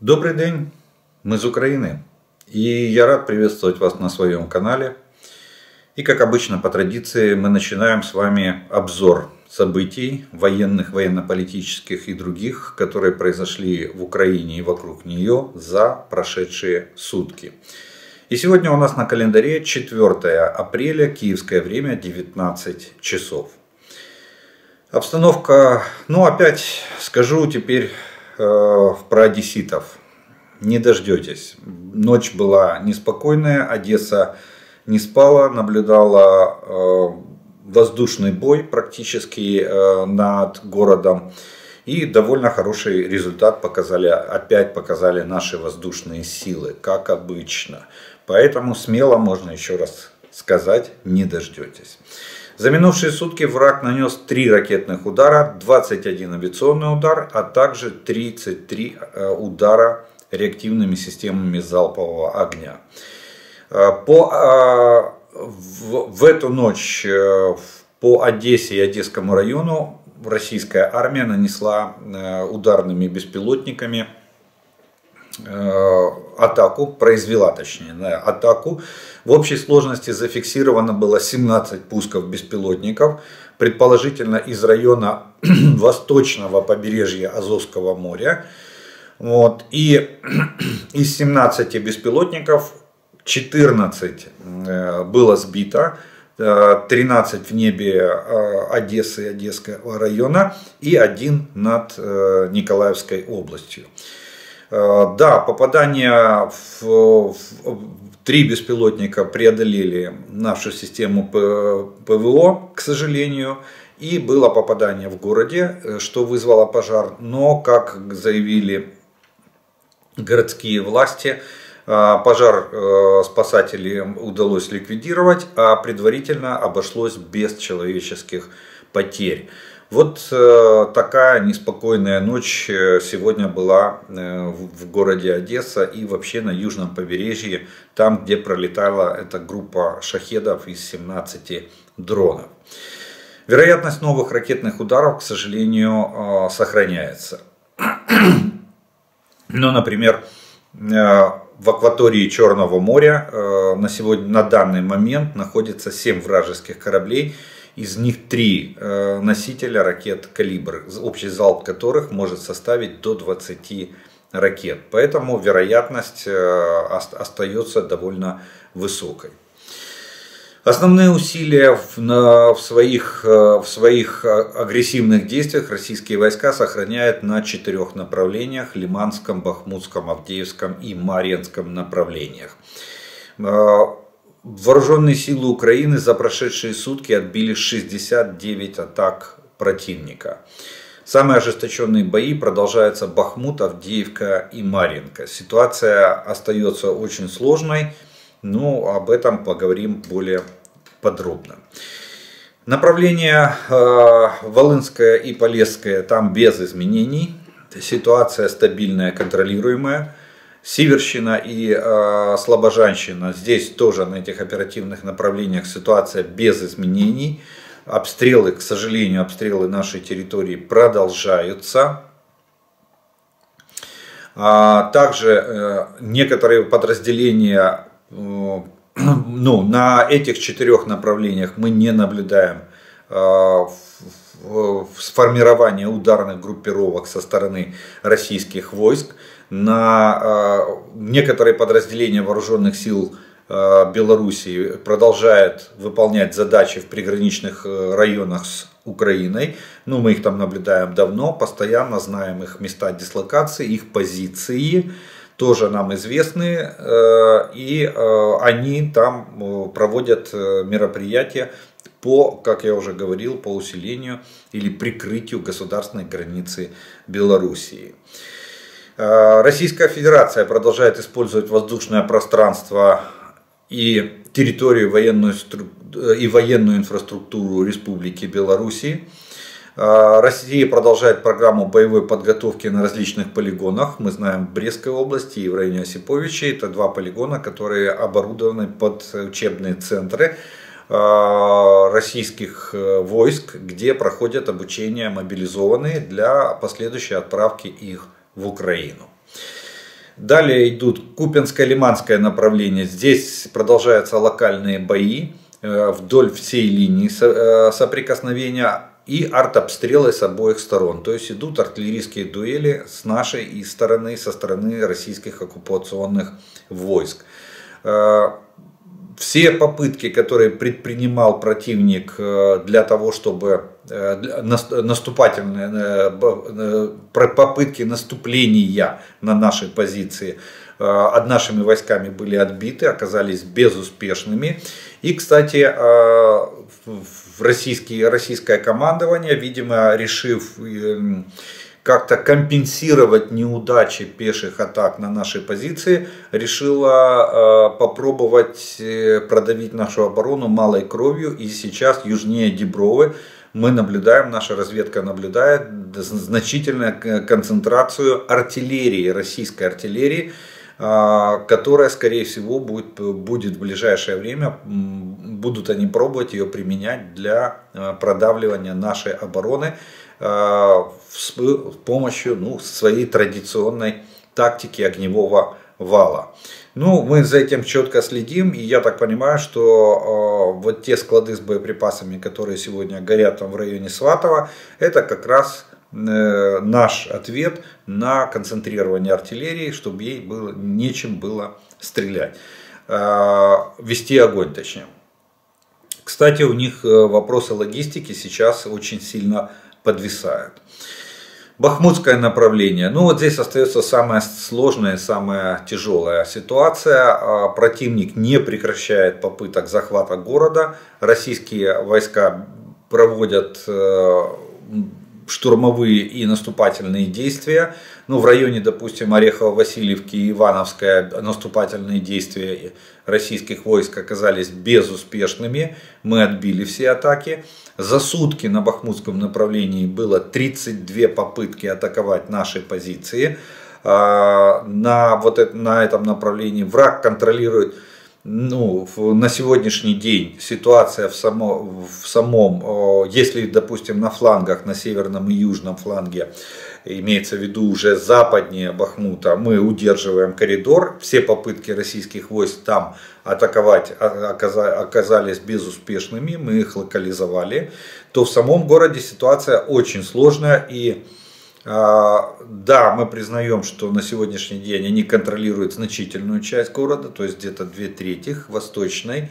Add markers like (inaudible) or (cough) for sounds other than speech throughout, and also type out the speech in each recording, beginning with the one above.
Добрый день, мы из Украины. И я рад приветствовать вас на своем канале. И как обычно по традиции мы начинаем с вами обзор событий военных, военно-политических и других, которые произошли в Украине и вокруг нее за прошедшие сутки. И сегодня у нас на календаре 4 апреля, киевское время, 19 часов. Обстановка, ну опять скажу теперь э, про одесситов. Не дождетесь. Ночь была неспокойная, Одесса не спала, наблюдала э, воздушный бой практически э, над городом. И довольно хороший результат показали, опять показали наши воздушные силы, как обычно. Поэтому смело можно еще раз сказать, не дождетесь. За минувшие сутки враг нанес 3 ракетных удара, 21 авиационный удар, а также 33 э, удара реактивными системами залпового огня. Э, по, э, в, в эту ночь по Одессе и Одесскому району российская армия нанесла ударными беспилотниками атаку, произвела точнее атаку в общей сложности зафиксировано было 17 пусков беспилотников, предположительно из района (clears throat) восточного побережья Азовского моря. Вот. И (clears throat) из 17 беспилотников 14 э, было сбито, 13 э, в небе э, Одессы и Одесского района и один над Николаевской областью. Да, попадание в, Три беспилотника преодолели нашу систему ПВО, к сожалению, и было попадание в городе, э, что вызвало пожар. Но, как заявили городские власти, э, пожар э, спасателям удалось ликвидировать, а предварительно обошлось без человеческих потерь. Вот э, такая неспокойная ночь э, сегодня была э, в городе Одесса и вообще на южном побережье, там, где пролетала эта группа шахедов из 17 дронов. Вероятность новых ракетных ударов, к сожалению, сохраняется. (clears throat) Ну, например, в акватории Черного моря на, сегодня, на данный момент находится 7 вражеских кораблей, из них три э, носителя ракет «Калибр», общий залп которых может составить до 20 ракет. Поэтому вероятность э, остается довольно высокой. Основные усилия в, своих, э, в своих агрессивных действиях российские войска сохраняют на четырех направлениях – Лиманском, Бахмутском, Авдеевском и Марьинском направлениях. Вооруженные силы Украины за прошедшие сутки отбили 69 атак противника. Самые ожесточенные бои продолжаются Бахмут, Авдеевка и Маринка. Ситуация остается очень сложной, но об этом поговорим более подробно. Направление э, Волынское и Полесское там без изменений. Ситуация стабильная, контролируемая. Сиверщина и э, Слобожанщина. Здесь тоже на этих оперативных направлениях ситуация без изменений. Обстрелы, к сожалению, обстрелы нашей территории продолжаются. А, также э, некоторые подразделения э, (clears throat) ну, на этих четырех направлениях мы не наблюдаем э, сформирования ударных группировок со стороны российских войск на э, некоторые подразделения вооруженных сил э, Белоруссии продолжают выполнять задачи в приграничных э, районах с Украиной. Ну, мы их там наблюдаем давно, постоянно знаем их места дислокации, их позиции тоже нам известны, и они там проводят мероприятия по, как я уже говорил, по усилению или прикрытию государственной границы Белоруссии. Э, Российская Федерация продолжает использовать воздушное пространство и территорию военную, э, и военную инфраструктуру Республики Беларуси. Э, Россия продолжает программу боевой подготовки на различных полигонах. Мы знаем в Брестской области и в районе Осиповича. Это два полигона, которые оборудованы под учебные центры российских войск, где проходят обучение мобилизованные для последующей отправки их в Украину. Далее идут Купинское-Лиманское направление. Здесь продолжаются локальные бои вдоль всей линии соприкосновения и артобстрелы с обоих сторон. То есть идут артиллерийские дуэли с нашей стороны, со стороны российских оккупационных войск. Э, все попытки, которые предпринимал противник э, для того, чтобы э, наступательные попытки наступления на наши позиции нашими войсками были отбиты, оказались безуспешными. И, кстати, российские, российское командование, видимо, решив как-то компенсировать неудачи пеших атак на наши позиции, решила э, попробовать э, продавить нашу оборону малой кровью. И сейчас южнее Дебровы мы наблюдаем, наша разведка наблюдает значительную концентрацию артиллерии, российской артиллерии, а, которая, скорее всего, будет, будет в ближайшее время, будут они пробовать ее применять для а, продавливания нашей обороны а, с помощью ну, своей традиционной тактики огневого вала. Ну, мы за этим четко следим, и я так понимаю, что э, вот те склады с боеприпасами, которые сегодня горят там в районе Сватова, это как раз Э, наш ответ на концентрирование артиллерии, чтобы ей было, нечем было стрелять. Э, вести огонь точнее. Кстати, у них э, вопросы логистики сейчас очень сильно подвисают. Бахмутское направление. Ну вот здесь остается самая сложная, самая тяжелая ситуация. Противник не прекращает попыток захвата города. Российские войска проводят штурмовые и наступательные действия. Ну, в районе, допустим, Орехово-Васильевки и Ивановская наступательные действия российских войск оказались безуспешными. Мы отбили все атаки. За сутки на Бахмутском направлении было 32 попытки атаковать наши позиции. А, на, вот это, на этом направлении враг контролирует ну, на сегодняшний день ситуация в, само, в самом, если, допустим, на флангах, на северном и южном фланге, имеется в виду уже западнее Бахмута, мы удерживаем коридор, все попытки российских войск там атаковать оказались безуспешными, мы их локализовали, то в самом городе ситуация очень сложная и а, да, мы признаем, что на сегодняшний день они контролируют значительную часть города, то есть где-то две трети восточной,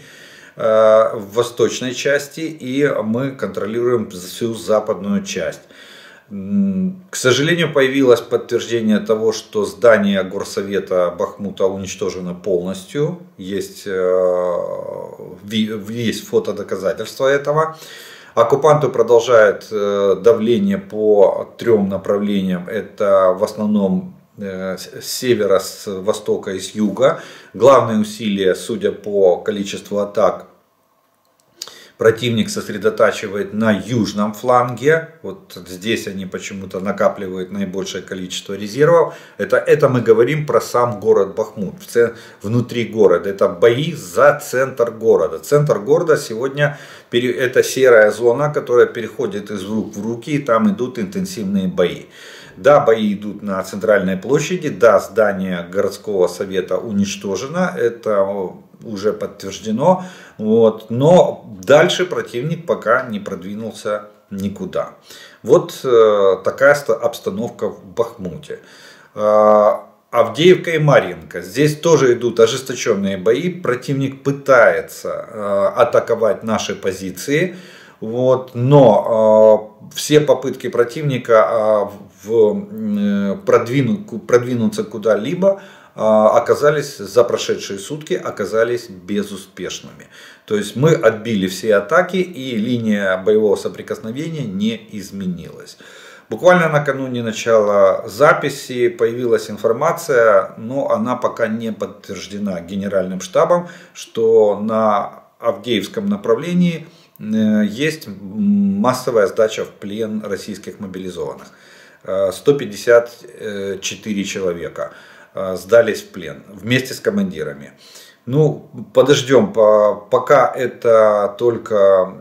а, в восточной части, и мы контролируем всю западную часть. К сожалению, появилось подтверждение того, что здание горсовета Бахмута уничтожено полностью. Есть, э, есть фотодоказательства этого. Оккупанты продолжают э, давление по трем направлениям. Это в основном э, с севера, с востока и с юга. Главное усилие, судя по количеству атак, противник сосредотачивает на южном фланге. Вот здесь они почему-то накапливают наибольшее количество резервов. Это, это мы говорим про сам город Бахмут, внутри города. Это бои за центр города. Центр города сегодня это серая зона, которая переходит из рук в руки, и там идут интенсивные бои. Да, бои идут на центральной площади, да, здание городского совета уничтожено, это уже подтверждено, вот, но дальше противник пока не продвинулся никуда. Вот э, такая обстановка в Бахмуте. Э, Авдеевка и Марьинка. Здесь тоже идут ожесточенные бои. Противник пытается э, атаковать наши позиции. Вот, но э, все попытки противника э, в, э, продвину, продвинуться куда-либо э, оказались за прошедшие сутки оказались безуспешными. То есть мы отбили все атаки и линия боевого соприкосновения не изменилась. Буквально накануне начала записи появилась информация, но она пока не подтверждена генеральным штабом, что на Авдеевском направлении э, есть массовая сдача в плен российских мобилизованных. 154 э, человека э, сдались в плен вместе с командирами. Ну, подождем, пока это только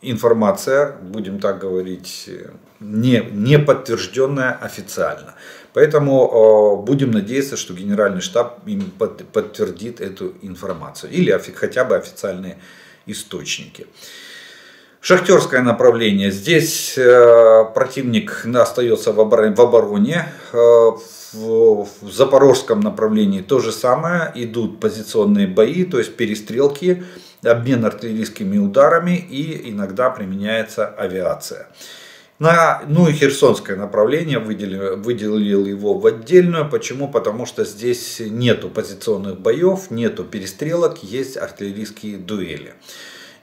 информация, будем так говорить, не, не подтвержденная официально. Поэтому будем надеяться, что Генеральный штаб им подтвердит эту информацию. Или хотя бы официальные источники. Шахтерское направление. Здесь э, противник остается в обороне. Э, в запорожском направлении то же самое. Идут позиционные бои, то есть перестрелки, обмен артиллерийскими ударами и иногда применяется авиация. На, ну и Херсонское направление выделил, выделил его в отдельную. Почему? Потому что здесь нету позиционных боев, нету перестрелок, есть артиллерийские дуэли.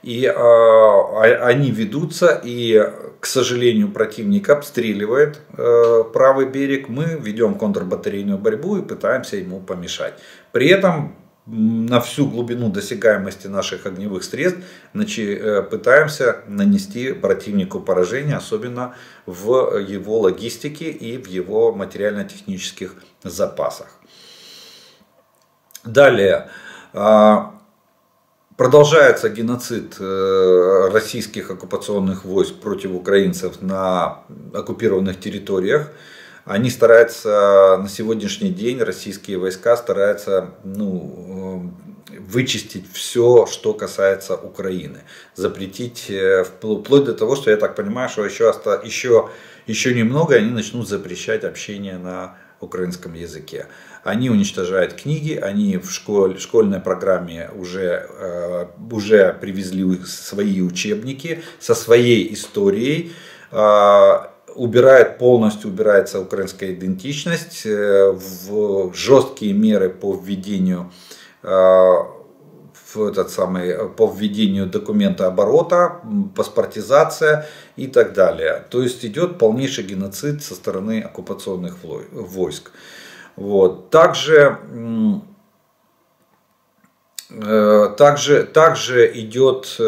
И э, они ведутся, и, к сожалению, противник обстреливает э, правый берег. Мы ведем контрбатарейную борьбу и пытаемся ему помешать. При этом на всю глубину досягаемости наших огневых средств э, пытаемся нанести противнику поражение, особенно в его логистике и в его материально-технических запасах. Далее. Продолжается геноцид э, российских оккупационных войск против украинцев на оккупированных территориях они стараются на сегодняшний день, российские войска стараются ну, э, вычистить все, что касается Украины. Запретить, э, вплоть до того, что я так понимаю, что еще, еще, еще немного они начнут запрещать общение на украинском языке. Они уничтожают книги, они в школь, школьной программе уже, э, уже привезли свои учебники со своей историей убирает полностью убирается украинская идентичность, э, в жесткие меры по введению э, этот самый, по введению документа оборота, паспортизация и так далее. То есть идет полнейший геноцид со стороны оккупационных войск. Вот. Также, э, также, также идет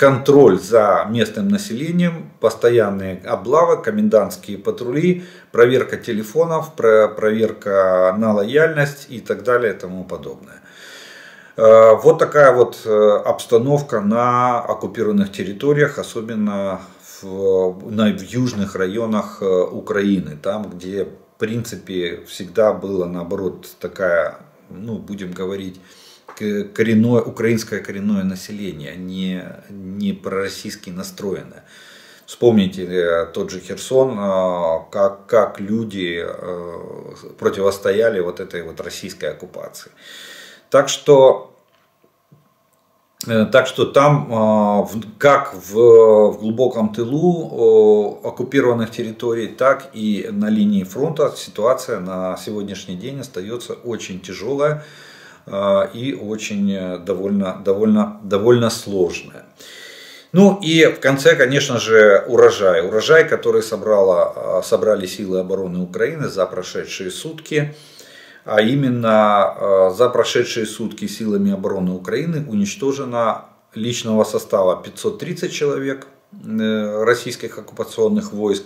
контроль за местным населением, постоянные облавы, комендантские патрули, проверка телефонов, проверка на лояльность и так далее и тому подобное. Э, вот такая вот э, обстановка на оккупированных территориях, особенно в, в южных районах э, Украины, там где принципе всегда было наоборот такая, ну будем говорить, коренное, украинское коренное население, не, не пророссийски настроенное. Вспомните э, тот же Херсон, э, как, как люди э, противостояли вот этой вот российской оккупации. Так что, так что там, как в, в глубоком тылу оккупированных территорий, так и на линии фронта ситуация на сегодняшний день остается очень тяжелая. А, и очень э, довольно, довольно, довольно сложная. Ну и в конце, конечно же, урожай. Урожай, который собрала, а, собрали силы обороны Украины за прошедшие сутки. А именно а, за прошедшие сутки силами обороны Украины уничтожено личного состава 530 человек э, российских оккупационных войск,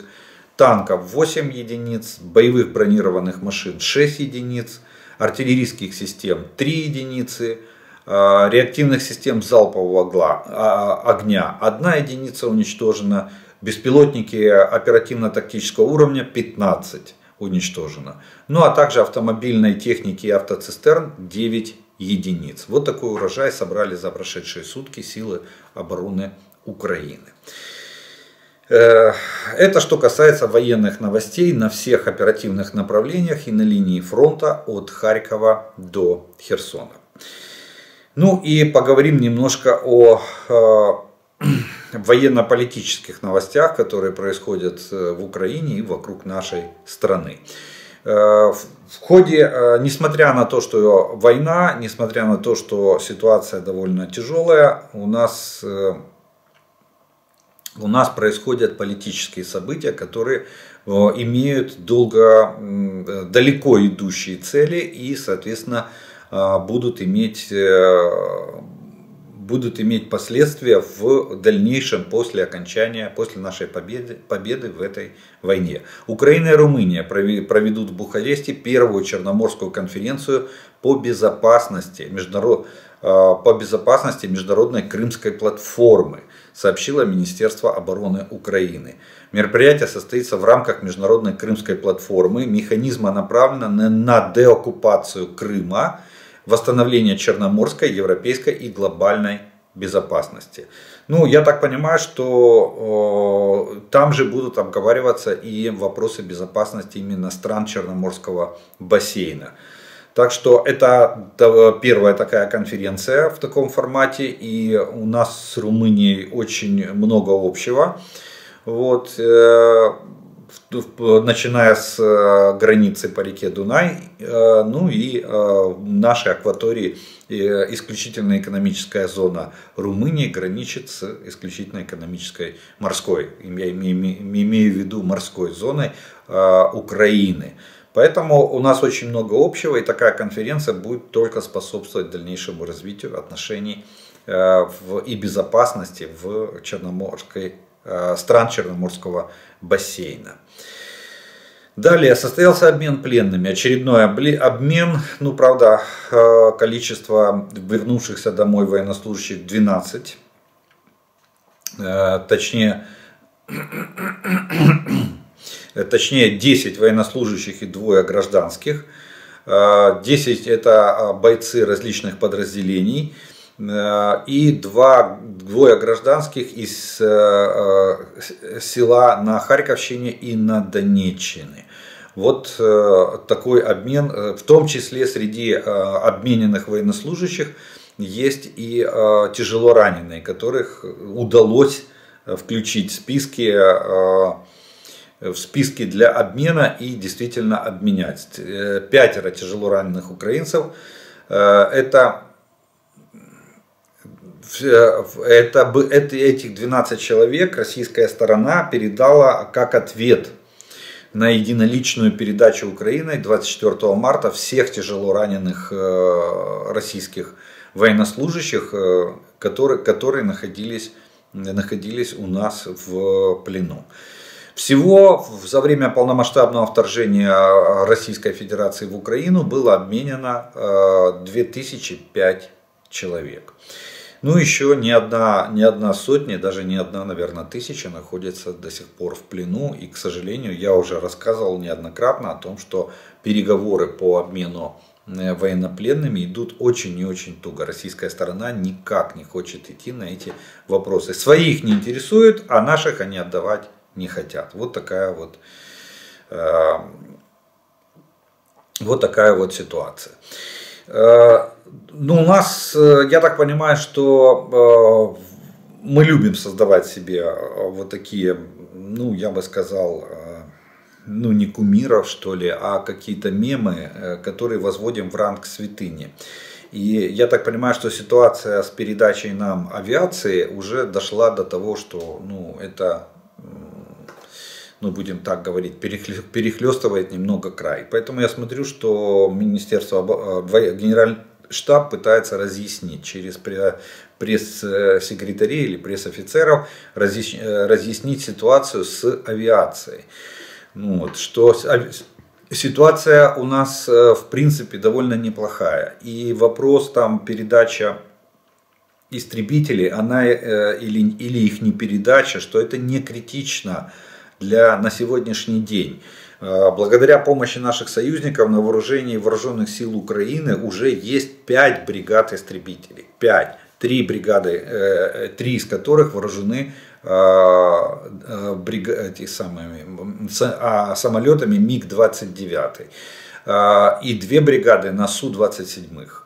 танков 8 единиц, боевых бронированных машин 6 единиц, артиллерийских систем 3 единицы, а, реактивных систем залпового а, огня 1 единица уничтожена, беспилотники оперативно-тактического уровня 15 уничтожено. Ну а также автомобильной техники и автоцистерн 9 единиц. Вот такой урожай собрали за прошедшие сутки силы обороны Украины. Э, это что касается военных новостей на всех оперативных направлениях и на линии фронта от Харькова до Херсона. Ну и поговорим немножко о э, военно-политических новостях, которые происходят э, в Украине и вокруг нашей страны. В ходе, несмотря на то, что война, несмотря на то, что ситуация довольно тяжелая, у нас у нас происходят политические события, которые э, имеют долго, далеко идущие цели и, соответственно, э, будут иметь, э, будут иметь последствия в дальнейшем после окончания, после нашей победы, победы в этой войне. Украина и Румыния проведут в Бухаресте первую Черноморскую конференцию по безопасности, международ, по безопасности международной крымской платформы, сообщило Министерство обороны Украины. Мероприятие состоится в рамках международной крымской платформы. Механизма направлена на деоккупацию Крыма, восстановление черноморской, европейской и глобальной безопасности. Ну, я так понимаю, что э, там же будут обговариваться и вопросы безопасности именно стран Черноморского бассейна. Так что это первая такая конференция в таком формате, и у нас с Румынией очень много общего. Вот, э, начиная с э, границы по реке Дунай, э, ну и в нашей акватории исключительная экономическая зона Румынии граничит с исключительно экономической морской, я имею в виду морской зоной Украины. Поэтому у нас очень много общего, и такая конференция будет только способствовать дальнейшему развитию отношений и безопасности в Черноморской Э, стран Черноморского бассейна. Далее состоялся обмен пленными. Очередной обмен. Ну, правда, э, количество вернувшихся домой военнослужащих 12. Э, точнее, (clears throat) точнее 10 военнослужащих и двое гражданских. 10 это бойцы различных подразделений. Э, и два, двое гражданских из э, э, села на Харьковщине и на Донеччине. Вот такой обмен, в том числе среди обмененных военнослужащих есть и тяжело раненые, которых удалось включить в списки, в списки для обмена и действительно обменять. Пятеро тяжело раненых украинцев. Это это, это, этих 12 человек российская сторона передала как ответ на единоличную передачу Украины 24 марта всех тяжело раненых э, российских военнослужащих, э, которые, которые находились, находились у нас в плену. Всего за время полномасштабного вторжения Российской Федерации в Украину было обменено 2005 э, человек. Ну, еще не одна, не одна сотня, даже не одна, наверное, тысяча находится до сих пор в плену. И, к сожалению, я уже рассказывал неоднократно о том, что переговоры по обмену э, военнопленными идут очень и очень туго. Российская сторона никак не хочет идти на эти вопросы. Своих не интересует, а наших они отдавать не хотят. Вот такая вот, э, вот такая вот ситуация. Э, ну, у нас, э, я так понимаю, что э, мы любим создавать себе вот такие, ну, я бы сказал, ну, не кумиров, что ли, а какие-то мемы, которые возводим в ранг святыни. И я так понимаю, что ситуация с передачей нам авиации уже дошла до того, что, ну, это ну будем так говорить, перехлестывает немного край. Поэтому я смотрю, что Министерство, генеральный штаб пытается разъяснить через пресс-секретарей или пресс-офицеров, э, разъяснить ситуацию с авиацией. Ну, вот, что ситуация у нас э, в принципе довольно неплохая. И вопрос там передача истребителей, она э, или, или их не передача, что это не критично для, на сегодняшний день. Э, благодаря помощи наших союзников на вооружении вооруженных сил Украины уже есть 5 бригад истребителей. 5. Три бригады, э, три из которых вооружены э, эти самыми, а, самолетами МиГ-29 и две бригады на Су-27.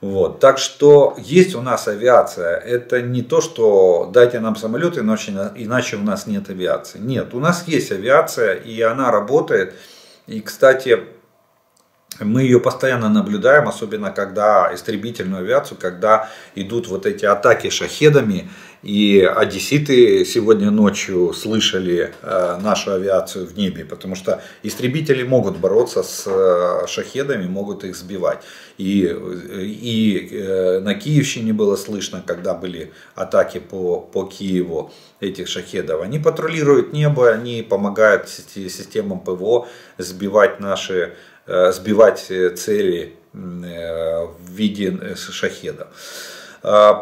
Вот. Так что есть у нас авиация. Это не то, что дайте нам самолеты, иначе, иначе у нас нет авиации. Нет, у нас есть авиация, и она работает. И, кстати, мы ее постоянно наблюдаем, особенно когда истребительную авиацию, когда идут вот эти атаки шахедами, и одесситы сегодня ночью слышали э, нашу авиацию в небе, потому что истребители могут бороться с э, шахедами, могут их сбивать. И, и э, на Киевщине было слышно, когда были атаки по, по Киеву этих шахедов. Они патрулируют небо, они помогают системам ПВО сбивать наши сбивать цели в виде шахеда.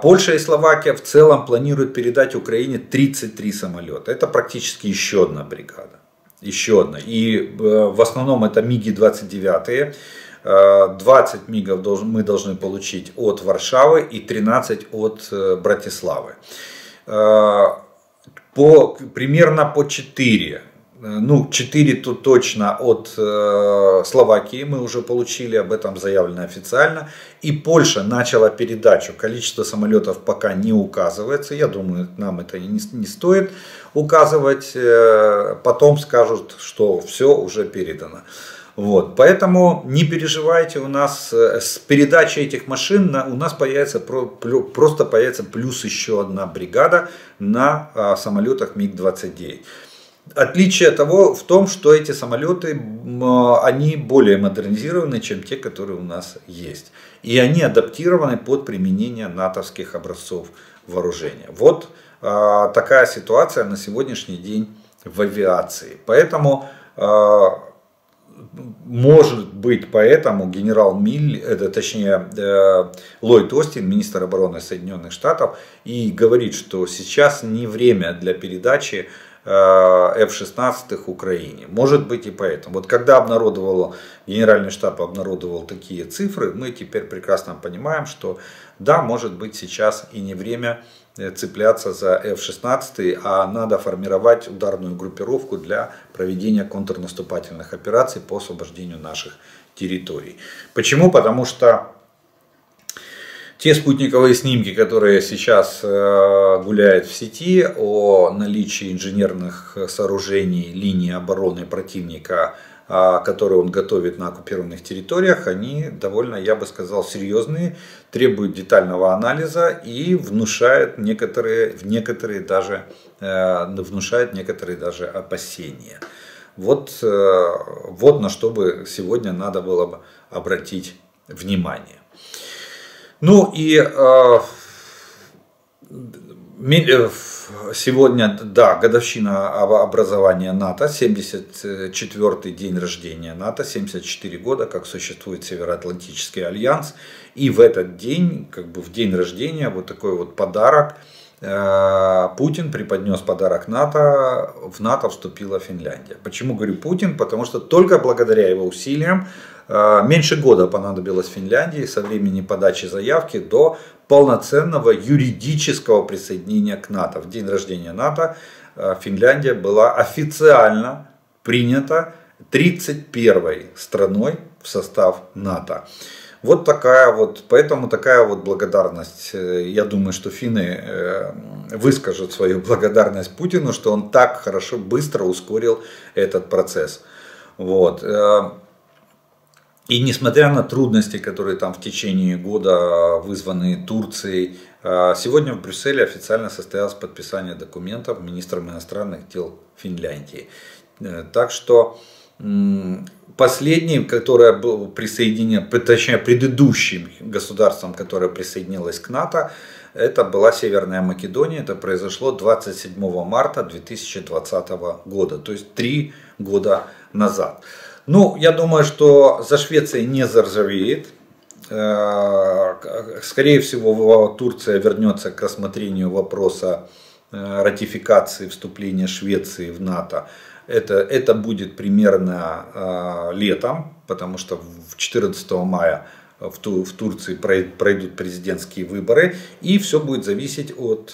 Польша и Словакия в целом планируют передать Украине 33 самолета. Это практически еще одна бригада. Еще одна. И в основном это МиГи-29. 20 МиГов мы должны получить от Варшавы и 13 от Братиславы. По, примерно по 4 Э, ну, 4 тут точно от э, Словакии мы уже получили, об этом заявлено официально. И Польша начала передачу. Количество самолетов пока не указывается. Я думаю, нам это не, не стоит указывать. Э, потом скажут, что все уже передано. Вот, поэтому не переживайте, у нас э, с передачей этих машин на, у нас появится просто появится плюс еще одна бригада на а, самолетах МиГ-29. Отличие того в том, что эти самолеты, они более модернизированы, чем те, которые у нас есть. И они адаптированы под применение натовских образцов вооружения. Вот а, такая ситуация на сегодняшний день в авиации. Поэтому а, может быть, поэтому генерал Миль, это, точнее э, Ллойд Остин, министр обороны Соединенных Штатов, и говорит, что сейчас не время для передачи Э, F-16 Украине. Может быть и поэтому. Вот когда обнародовал, Генеральный штаб обнародовал такие цифры, мы теперь прекрасно понимаем, что да, может быть сейчас и не время э, цепляться за F-16, а надо формировать ударную группировку для проведения контрнаступательных операций по освобождению наших территорий. Почему? Потому что те спутниковые снимки, которые сейчас э, гуляют в сети о наличии инженерных сооружений линии обороны противника, а, которые он готовит на оккупированных территориях, они довольно, я бы сказал, серьезные, требуют детального анализа и внушают некоторые, некоторые даже, э, внушают некоторые даже опасения. Вот, э, вот на что бы сегодня надо было бы обратить внимание. Ну и э, э сегодня, да, годовщина образования НАТО, 74-й день рождения НАТО, 74 года, как существует Североатлантический альянс. И в этот день, как бы в день рождения, вот такой вот подарок, э, Путин преподнес подарок НАТО, в НАТО вступила Финляндия. Почему говорю Путин? Потому что только благодаря его усилиям меньше года понадобилось Финляндии со времени подачи заявки до полноценного юридического присоединения к НАТО. В день рождения НАТО э, Финляндия была официально принята 31 страной в состав НАТО. Вот такая вот, поэтому такая вот благодарность. Э, я думаю, что финны выскажут свою благодарность Путину, что он так хорошо, быстро ускорил этот процесс. Вот. И несмотря на трудности, которые там в течение года вызваны Турцией, а, сегодня в Брюсселе официально состоялось подписание документов министром иностранных дел Финляндии. Э, так что последним, которое было присоединено, точнее предыдущим государством, которое присоединилось к НАТО, это была Северная Македония. Это произошло 27 марта 2020 года, то есть три года назад. Ну, я думаю, что за Швецией не заржавеет. Э, скорее всего, Турция вернется к рассмотрению вопроса э, ратификации вступления Швеции в НАТО. Это, это будет примерно э, летом, потому что в 14 мая в, Ту, в Турции пройдут президентские выборы, и все будет зависеть от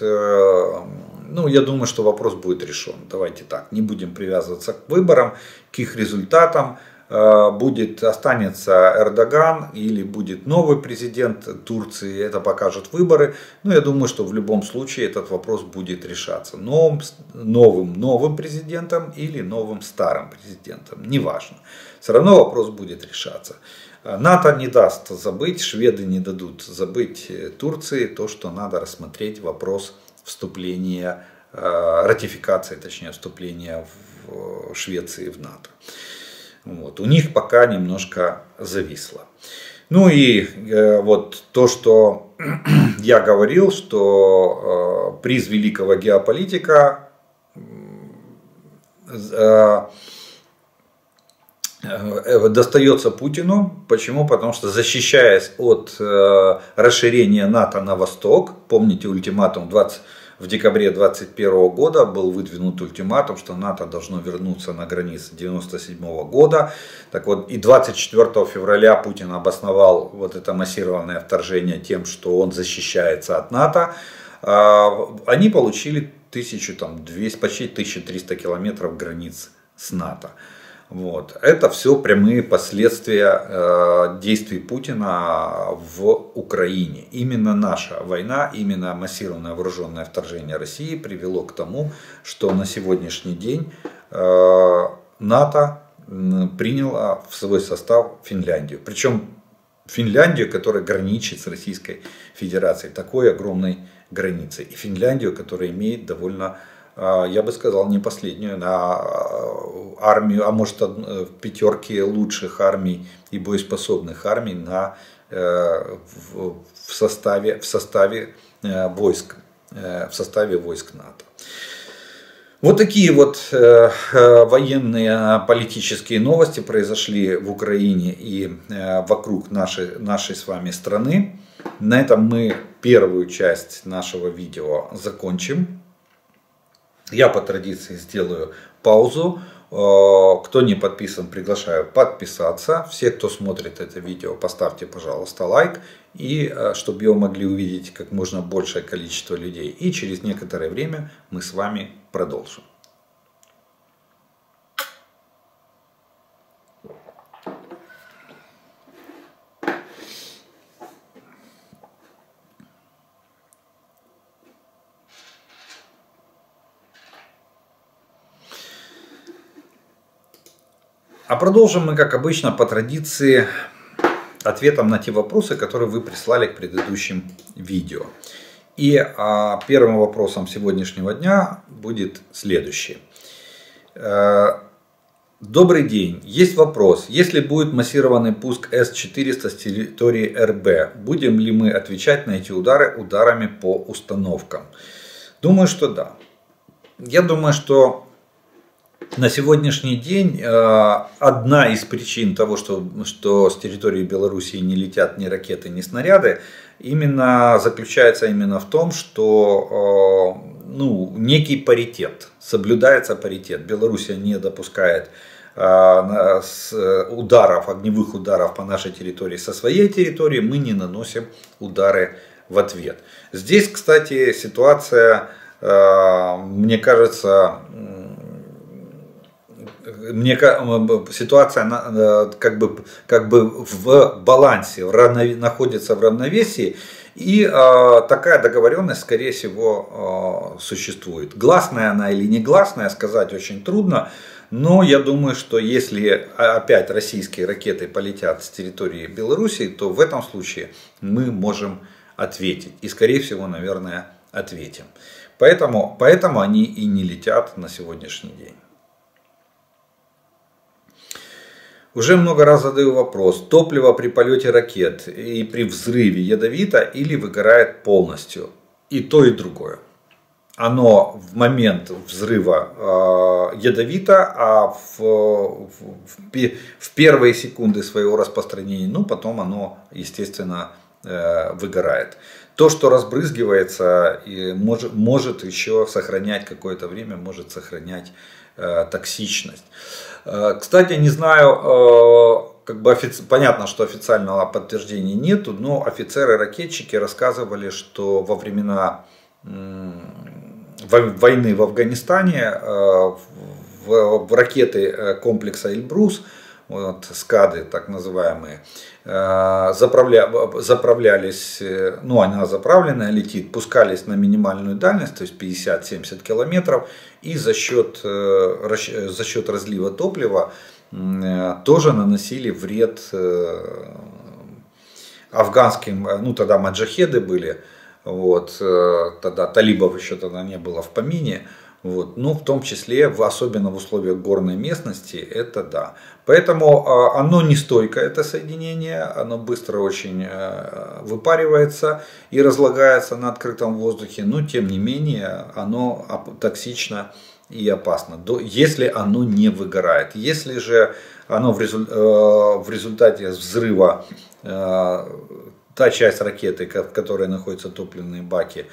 ну, я думаю, что вопрос будет решен. Давайте так, не будем привязываться к выборам, к их результатам. Э, будет, останется Эрдоган или будет новый президент Турции, это покажут выборы. Но я думаю, что в любом случае этот вопрос будет решаться новым, новым, новым президентом или новым старым президентом, неважно. Все равно вопрос будет решаться. Э, НАТО не даст забыть, шведы не дадут забыть э, Турции то, что надо рассмотреть вопрос вступления, э, ратификации, точнее, вступления в Швеции в НАТО. Вот. У них пока немножко зависло. Ну и э, вот то, что (clears throat) я говорил, что э, приз великого геополитика э, достается Путину. Почему? Потому что защищаясь от э, расширения НАТО на восток, помните ультиматум 20, в декабре 2021 года был выдвинут ультиматум, что НАТО должно вернуться на границы 1997 года. Так вот, и 24 февраля Путин обосновал вот это массированное вторжение тем, что он защищается от НАТО. А, они получили 1200, почти 1300 километров границ с НАТО. Вот. Это все прямые последствия э, действий Путина в Украине. Именно наша война, именно массированное вооруженное вторжение России привело к тому, что на сегодняшний день э, НАТО приняло в свой состав Финляндию. Причем Финляндию, которая граничит с Российской Федерацией, такой огромной границей. И Финляндию, которая имеет довольно я бы сказал, не последнюю, на а, армию, а может в пятерке лучших армий и боеспособных армий на, э, в, составе, в составе э, войск, э, в составе войск НАТО. Вот такие вот военные политические новости произошли в Украине и вокруг нашей, нашей с вами страны. На этом мы первую часть нашего видео закончим. Я по традиции сделаю паузу. Э, кто не подписан, приглашаю подписаться. Все, кто смотрит это видео, поставьте, пожалуйста, лайк. И э, чтобы его могли увидеть как можно большее количество людей. И через некоторое время мы с вами продолжим. А продолжим мы, как обычно, по традиции, ответом на те вопросы, которые вы прислали к предыдущим видео. И а, первым вопросом сегодняшнего дня будет следующий. Э, добрый день. Есть вопрос. Если будет массированный пуск С-400 с территории РБ, будем ли мы отвечать на эти удары ударами по установкам? Думаю, что да. Я думаю, что на сегодняшний день э, одна из причин того, что, что с территории Белоруссии не летят ни ракеты, ни снаряды, именно заключается именно в том, что э, ну, некий паритет, соблюдается паритет. Белоруссия не допускает э, ударов, огневых ударов по нашей территории со своей территории, мы не наносим удары в ответ. Здесь, кстати, ситуация, мне кажется, мне ситуация э, как бы, как бы в балансе, в равно, находится в равновесии. И э, такая договоренность, скорее всего, э, существует. Гласная она или не гласная, сказать очень трудно. Но я думаю, что если опять российские ракеты полетят с территории Беларуси, то в этом случае мы можем ответить. И, скорее всего, наверное, ответим. Поэтому, поэтому они и не летят на сегодняшний день. Уже много раз задаю вопрос, топливо при полете ракет и при взрыве ядовито или выгорает полностью? И то, и другое. Оно в момент взрыва э, ядовито, а в, в, в, первые секунды своего распространения, ну потом оно, естественно, э, выгорает. То, что разбрызгивается, и может, может еще сохранять какое-то время, может сохранять токсичность. Э, кстати, не знаю, э, как бы офици... понятно, что официального подтверждения нету, но офицеры-ракетчики рассказывали, что во времена войны в Афганистане э, в ракеты комплекса Эльбрус, вот, скады так называемые, заправля, заправлялись, ну она заправленная летит, пускались на минимальную дальность, то есть 50-70 километров, и за счет, э, за счет разлива топлива э, тоже наносили вред э, афганским, ну тогда маджахеды были, вот, тогда талибов еще тогда не было в помине, вот, ну, в том числе, особенно в условиях горной местности, это да. Поэтому а, оно не стойкое, это соединение, оно быстро очень а, выпаривается и разлагается на открытом воздухе, но тем не менее оно токсично и опасно, если оно не выгорает. Если же оно в, результате взрыва, та часть ракеты, в которой находятся топливные баки,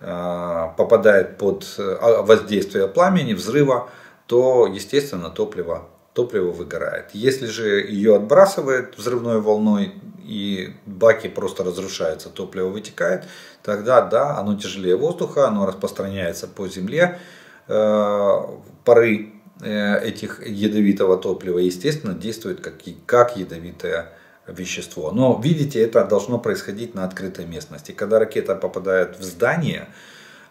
попадает под воздействие пламени, взрыва, то, естественно, топливо топливо выгорает. Если же ее отбрасывает взрывной волной и баки просто разрушаются, топливо вытекает, тогда да, оно тяжелее воздуха, оно распространяется по земле, э, пары э, этих ядовитого топлива, естественно, действует как, как ядовитое вещество. Но видите, это должно происходить на открытой местности. Когда ракета попадает в здание,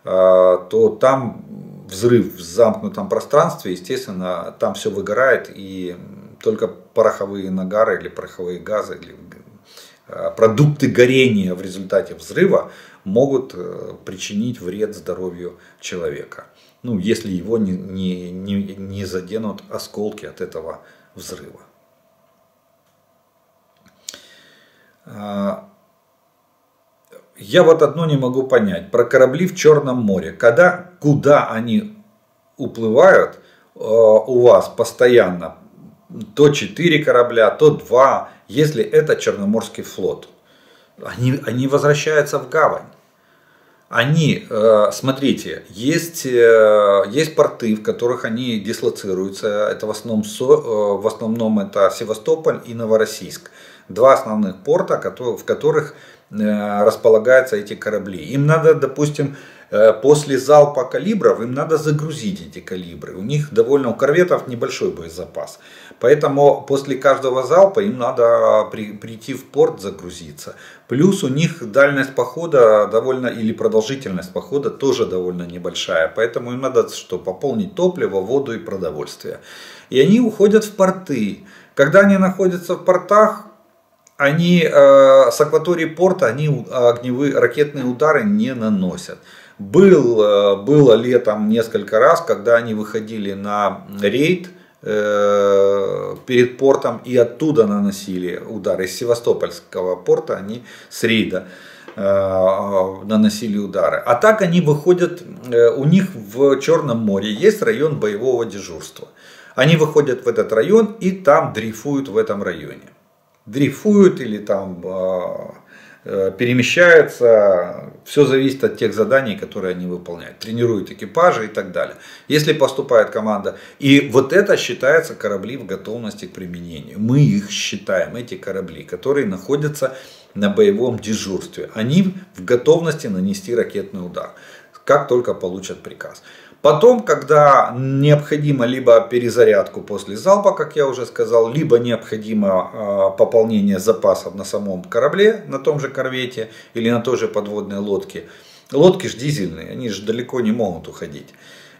то там взрыв в замкнутом пространстве, естественно, там все выгорает, и только пороховые нагары или пороховые газы, или э, продукты горения в результате взрыва могут э, причинить вред здоровью человека. Ну, если его не, не, не, не заденут осколки от этого взрыва. Я вот одно не могу понять. Про корабли в Черном море. Когда, куда они уплывают э, у вас постоянно, то 4 корабля, то 2, если это Черноморский флот. Они, они возвращаются в гавань. Они, э, смотрите, есть, э, есть порты, в которых они дислоцируются. Это в основном, в основном это Севастополь и Новороссийск. Два основных порта, в которых Э, располагаются эти корабли. Им надо, допустим, э, после залпа калибров им надо загрузить эти калибры. У них довольно, у корветов небольшой боезапас. Поэтому после каждого залпа им надо при, прийти в порт загрузиться. Плюс у них дальность похода довольно, или продолжительность похода тоже довольно небольшая. Поэтому им надо что? Пополнить топливо, воду и продовольствие. И они уходят в порты. Когда они находятся в портах, они э, с акватории порта они огневые ракетные удары не наносят. Был, э, было летом несколько раз, когда они выходили на рейд э, перед портом и оттуда наносили удары. Из Севастопольского порта они с рейда наносили удары. А так они выходят, у них в Черном море есть район боевого дежурства. Они выходят в этот район и там дрейфуют в этом районе дрейфуют или там а, э, перемещаются. Все зависит от тех заданий, которые они выполняют. Тренируют экипажи и так далее. Если поступает команда. И вот это считается корабли в готовности к применению. Мы их считаем, эти корабли, которые находятся на боевом дежурстве. Они в готовности нанести ракетный удар, как только получат приказ. Потом, когда необходимо либо перезарядку после залпа, как я уже сказал, либо необходимо а, пополнение запасов на самом корабле, на том же корвете или на той же подводной лодке. Лодки же дизельные, они же далеко не могут уходить.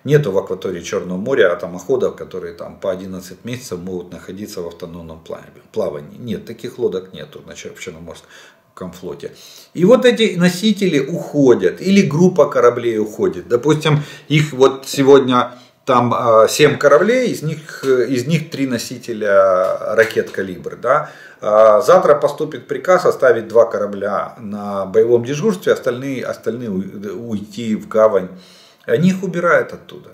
Нету в акватории Черного моря атомоходов, которые там по 11 месяцев могут находиться в автономном плавании. Нет, таких лодок нету на Черноморском флоте. И вот эти носители уходят, или группа кораблей уходит. Допустим, их вот сегодня там 7 а, кораблей, из них, из них 3 носителя ракет калибр. Да? А, завтра поступит приказ оставить два корабля на боевом дежурстве, остальные, остальные уйти в гавань. Они их убирают оттуда.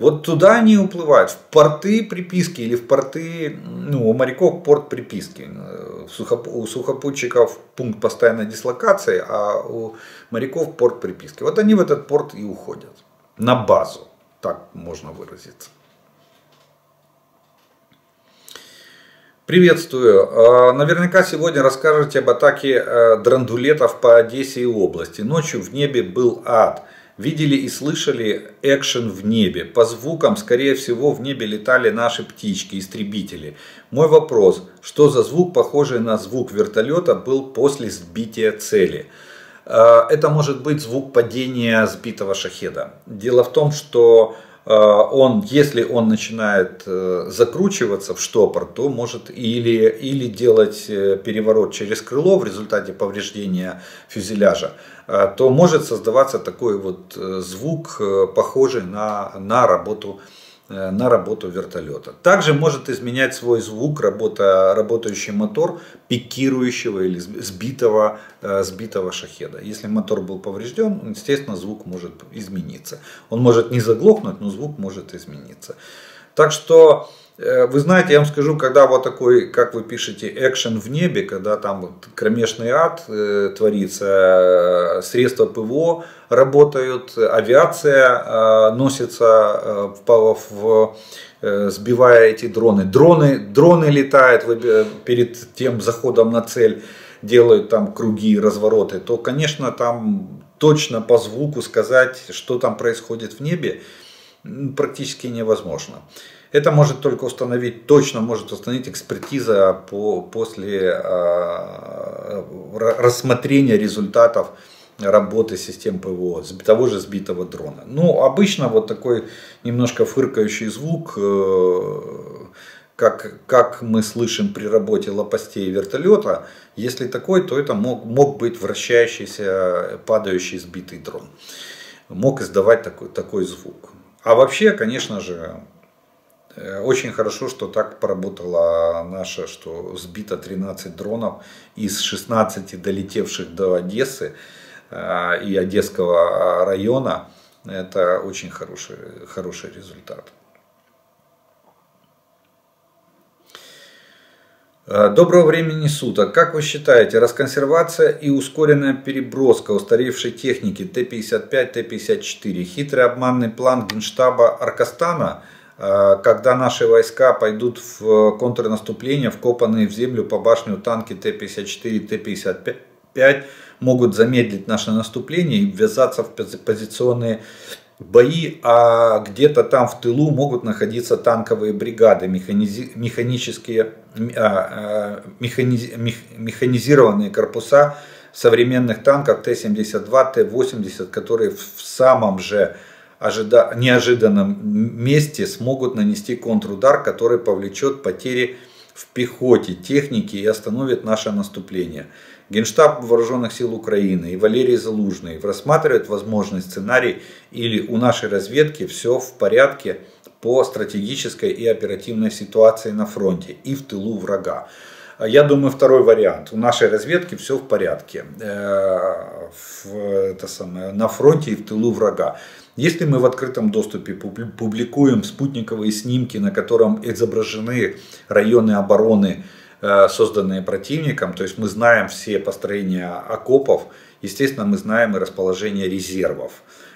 Вот туда они уплывают, в порты приписки или в порты, ну, у моряков порт приписки. У сухопутчиков пункт постоянной дислокации, а у моряков порт приписки. Вот они в этот порт и уходят. На базу, так можно выразиться. Приветствую. А, наверняка сегодня расскажете об атаке э, драндулетов по Одессе и области. Ночью в небе был ад. Видели и слышали экшен в небе. По звукам, скорее всего, в небе летали наши птички, истребители. Мой вопрос, что за звук, похожий на звук вертолета, был после сбития цели? А, это может быть звук падения сбитого шахеда. Дело в том, что а, он, если он начинает э, закручиваться в штопор, то может или, или делать э, переворот через крыло в результате повреждения фюзеляжа, то может создаваться такой вот э, звук, похожий на, на работу Э, на работу вертолета. Также может изменять свой звук работа, работающий мотор пикирующего или сбитого, э, сбитого шахеда. Если мотор был поврежден, естественно, звук может измениться. Он может не заглохнуть, но звук может измениться. Так что Э, вы знаете, я вам скажу, когда вот такой, как вы пишете, экшен в небе, когда там кромешный ад э, творится, э, средства ПВО работают, авиация э, носится э, в, в, э, сбивая эти дроны. Дроны, дроны летают перед тем заходом на цель, делают там круги, развороты, то, конечно, там точно по звуку сказать, что там происходит в небе, практически невозможно. Это может только установить, точно может установить экспертиза по, после э, рассмотрения результатов работы систем ПВО, того же сбитого дрона. Ну, обычно вот такой немножко фыркающий звук, э, как, как мы слышим при работе лопастей вертолета, если такой, то это мог, мог быть вращающийся, падающий, сбитый дрон. Мог издавать такой, такой звук. А вообще, конечно же, очень хорошо, что так поработала наша, что сбито 13 дронов из 16 долетевших до Одессы э, и Одесского района. Это очень хороший, хороший результат. Э, доброго времени суток. Как вы считаете, расконсервация и ускоренная переброска устаревшей техники Т-55, Т-54, хитрый обманный план Генштаба Аркастана – Э, когда наши войска пойдут в контрнаступление, вкопанные в землю по башню танки Т-54, Т-55 могут замедлить наше наступление и ввязаться в позиционные бои, а где-то там в тылу могут находиться танковые бригады, механизи, механические, а, а, механиз, механизированные корпуса современных танков Т-72, Т-80, которые в самом же ожида... неожиданном месте смогут нанести контрудар, который повлечет потери в пехоте, технике и остановит наше наступление. Генштаб Вооруженных сил Украины и Валерий Залужный рассматривают возможный сценарий или у нашей разведки все в порядке по стратегической и оперативной ситуации на фронте и в тылу врага. Я думаю, второй вариант. У нашей разведки все в порядке. Э, в, это самое, на фронте и в тылу врага. Если мы в открытом доступе публикуем спутниковые снимки, на котором изображены районы обороны, э, созданные противником, то есть мы знаем все построения окопов, естественно, мы знаем и расположение резервов.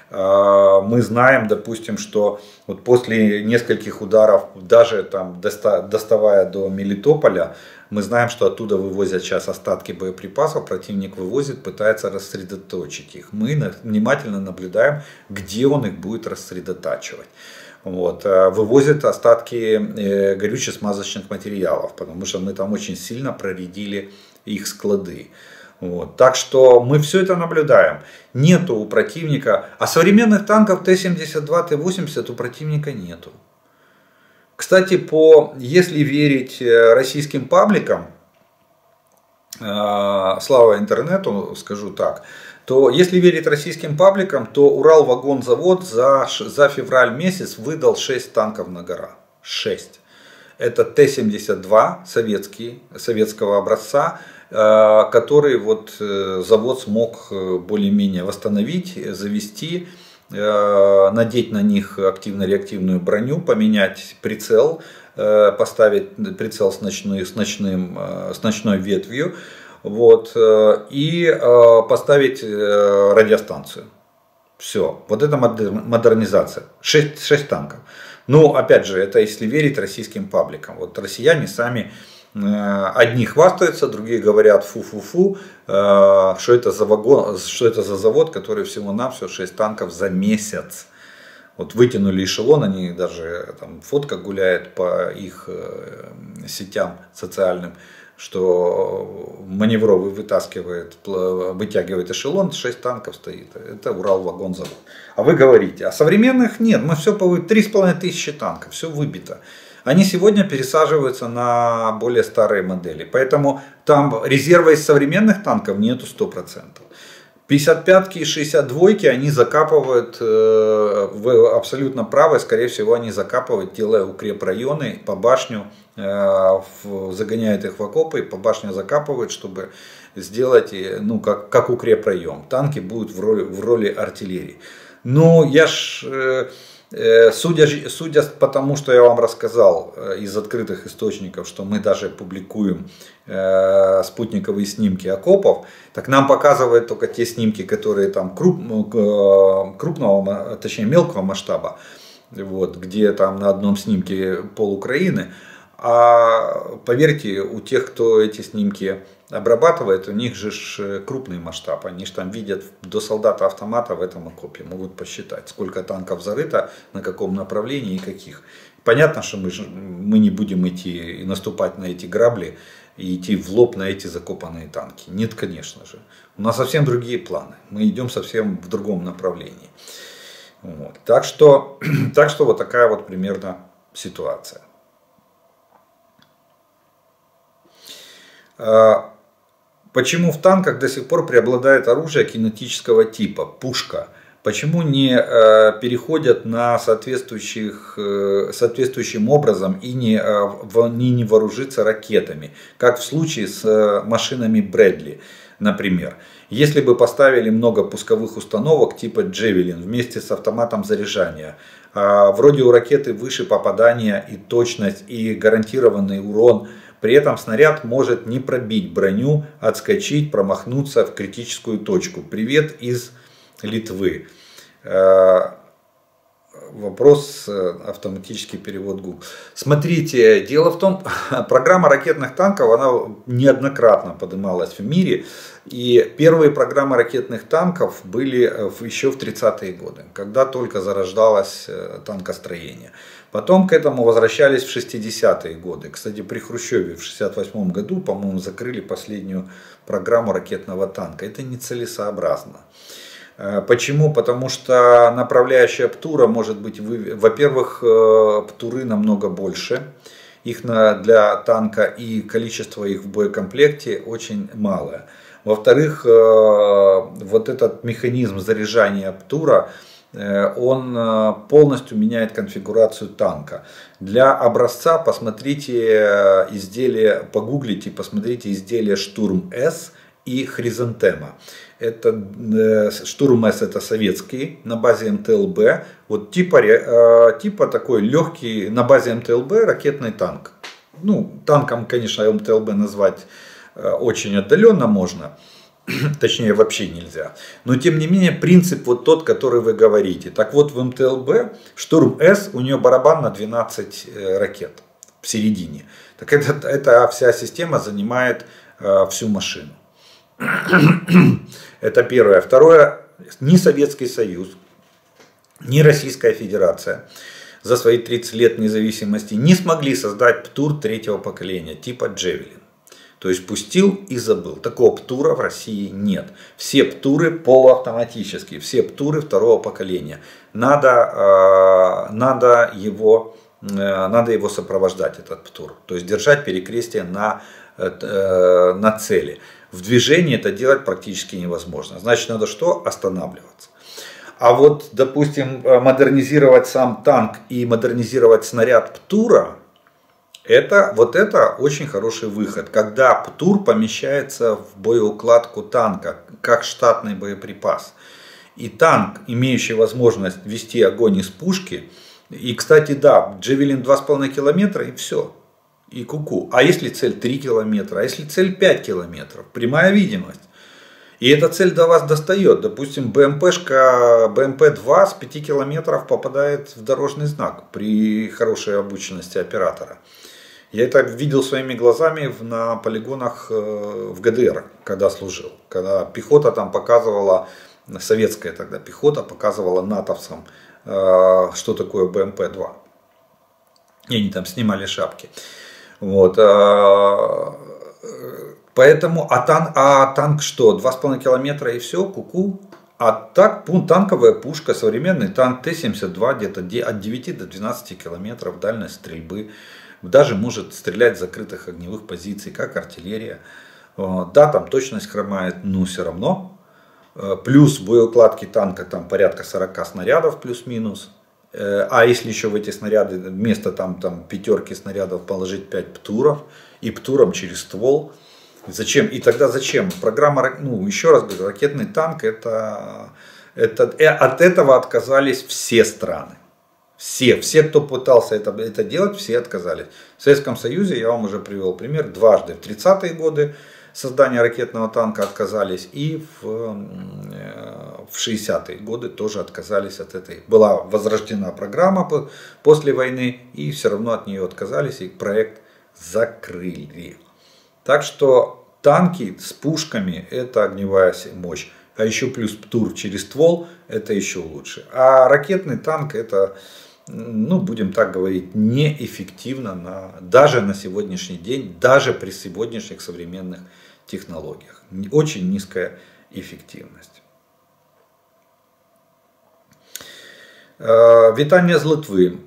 Э, мы знаем, допустим, что вот после нескольких ударов, даже там доставая до Мелитополя, мы знаем, что оттуда вывозят сейчас остатки боеприпасов, противник вывозит, пытается рассредоточить их. Мы внимательно наблюдаем, где он их будет рассредотачивать. Вот. Э, вывозят остатки э, горюче-смазочных материалов, потому что мы там очень сильно проредили их склады. Вот. Так что мы все это наблюдаем. Нету у противника, а современных танков Т-72, Т-80 у противника нету. Кстати, по, если верить э, российским пабликам, э, слава интернету, скажу так, то если верить российским пабликам, то Урал-вагонзавод за, за февраль месяц выдал 6 танков на гора. 6. Это Т-72 советский, советского образца, э, который вот завод смог более-менее восстановить, завести надеть на них активно-реактивную броню, поменять прицел, э, поставить прицел с, ночной, с, ночным, э, с ночной ветвью вот, и поставить радиостанцию. Все, вот это модернизация. 6, 6 танков. Ну, опять же, это если верить российским пабликам. Вот россияне сами Э, одни хвастаются, другие говорят фу-фу-фу, э, что это за вагон, что это за завод, который всего-навсего 6 танков за месяц. Вот вытянули эшелон, они даже там фотка гуляет по их э, сетям социальным, что маневровый вытаскивает, вытягивает эшелон, 6 танков стоит. Это Урал-вагон-завод. А вы говорите, а современных нет, мы все по 3,5 тысячи танков, все выбито они сегодня пересаживаются на более старые модели. Поэтому там резерва из современных танков нету 100%. 55-ки и 62-ки они закапывают, э, вы абсолютно правы, скорее всего они закапывают, делая укрепрайоны по башню, э, загоняют их в окопы, по башню закапывают, чтобы сделать, ну, как, как укрепрайон. Танки будут в роли, в роли артиллерии. Но я ж э, Э, судя, судя по тому, что я вам рассказал э, из открытых источников, что мы даже публикуем э, спутниковые снимки окопов, так нам показывают только те снимки, которые там круп, крупного, точнее мелкого масштаба, вот, где там на одном снимке пол Украины. А поверьте, у тех, кто эти снимки обрабатывает, у них же э, крупный масштаб. Они же там видят до солдата автомата в этом окопе, могут посчитать, сколько танков зарыто, на каком направлении и каких. Понятно, что мы, мы не будем идти и наступать на эти грабли и идти в лоб на эти закопанные танки. Нет, конечно же. У нас совсем другие планы. Мы идем совсем в другом направлении. Вот. Так, что, (clears throat) так что вот такая вот примерно ситуация. Почему в танках до сих пор преобладает оружие кинетического типа, пушка? Почему не э, переходят на соответствующих, э, соответствующим образом и не, э, в, не, не вооружиться ракетами, как в случае с э, машинами Брэдли, например? Если бы поставили много пусковых установок типа Джевелин вместе с автоматом заряжания, э, вроде у ракеты выше попадания и точность и гарантированный урон – при этом снаряд может не пробить броню, отскочить, промахнуться в критическую точку. Привет из Литвы. Э, вопрос, э, автоматический перевод Google. Смотрите, дело в том, (laughs) программа ракетных танков, она неоднократно поднималась в мире. И первые программы ракетных танков были э, еще в 30-е годы, когда только зарождалось танкостроение. Потом к этому возвращались в 60-е годы. Кстати, при Хрущеве в 68 году, по-моему, закрыли последнюю программу ракетного танка. Это нецелесообразно. Э, почему? Потому что направляющая ПТУРа может быть, во-первых, э, ПТУРы намного больше, их для танка и количество их в боекомплекте очень малое. Во-вторых, э, вот этот механизм заряжания ПТУРа, он э, полностью меняет конфигурацию танка. Для образца посмотрите э, изделие, погуглите, посмотрите изделие Штурм С и Хризантема. Это Штурм С это советский на базе МТЛБ. Вот типа, типа такой легкий на базе МТЛБ ракетный танк. Ну, танком, конечно, МТЛБ назвать очень отдаленно можно. (clears throat) точнее вообще нельзя. Но тем не менее принцип вот тот, который вы говорите. Так вот в МТЛБ Штурм С, у нее барабан на 12 э, ракет в середине. Так это, эта вся система занимает э, всю машину. (clears throat) это первое. Второе, ни Советский Союз, ни Российская Федерация за свои 30 лет независимости не смогли создать ПТУР третьего поколения типа Джевелин. То есть пустил и забыл. Такого птура в России нет. Все птуры полуавтоматические, все птуры второго поколения. Надо, э, надо, его, э, надо его сопровождать, этот птур. То есть держать перекрестие на, э, на цели. В движении это делать практически невозможно. Значит, надо что? Останавливаться. А вот, допустим, модернизировать сам танк и модернизировать снаряд ПТУРа, это, вот это очень хороший выход, когда ПТУР помещается в боеукладку танка, как штатный боеприпас. И танк, имеющий возможность вести огонь из пушки, и, кстати, да, Джевелин 2,5 километра и все, и куку. -ку. А если цель 3 километра, а если цель 5 километров, прямая видимость. И эта цель до вас достает. Допустим, БМПшка, БМП-2 с 5 километров попадает в дорожный знак при хорошей обученности оператора. Я это видел своими глазами на полигонах э, в ГДР, когда служил. Когда пехота там показывала, советская тогда пехота показывала натовцам, э, что такое БМП-2. И они там снимали шапки. Вот. Э, поэтому, а, тан, а танк что? 2,5 километра и все, куку. -ку. А так танковая пушка, современный танк Т-72 где-то от 9 до 12 километров дальность стрельбы даже может стрелять с закрытых огневых позиций, как артиллерия. Э, да, там точность хромает, но все равно. Э, плюс в боеукладке танка там порядка 40 снарядов плюс-минус. Э, а если еще в эти снаряды вместо там, там пятерки снарядов положить 5 птуров и птуром через ствол, зачем? И тогда зачем? Программа, ну еще раз говорю, ракетный танк это, это от этого отказались все страны. Все, все, кто пытался это, это делать, все отказались. В Советском Союзе, я вам уже привел пример, дважды в 30-е годы создания ракетного танка отказались и в, э, в 60-е годы тоже отказались от этой. Была возрождена программа после войны и все равно от нее отказались и проект закрыли. Так что танки с пушками это огневая мощь. А еще плюс птур через ствол это еще лучше. А ракетный танк это ну, будем так говорить, неэффективно на, даже на сегодняшний день, даже при сегодняшних современных технологиях. Очень низкая эффективность. Э, Витание з Литви.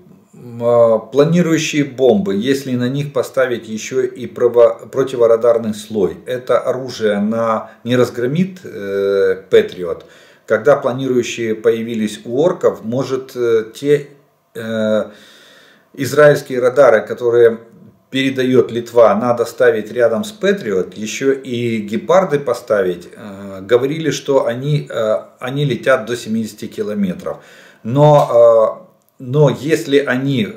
Э, планирующие бомбы, если на них поставить еще и противорадарный слой, это оружие на, не разгромит э. Когда планирующие появились у орков, может э, те э, израильские радары, которые передает Литва, надо ставить рядом с Патриот, еще и гепарды поставить, э, говорили, что они, э, они летят до 70 километров. Но, э, но если они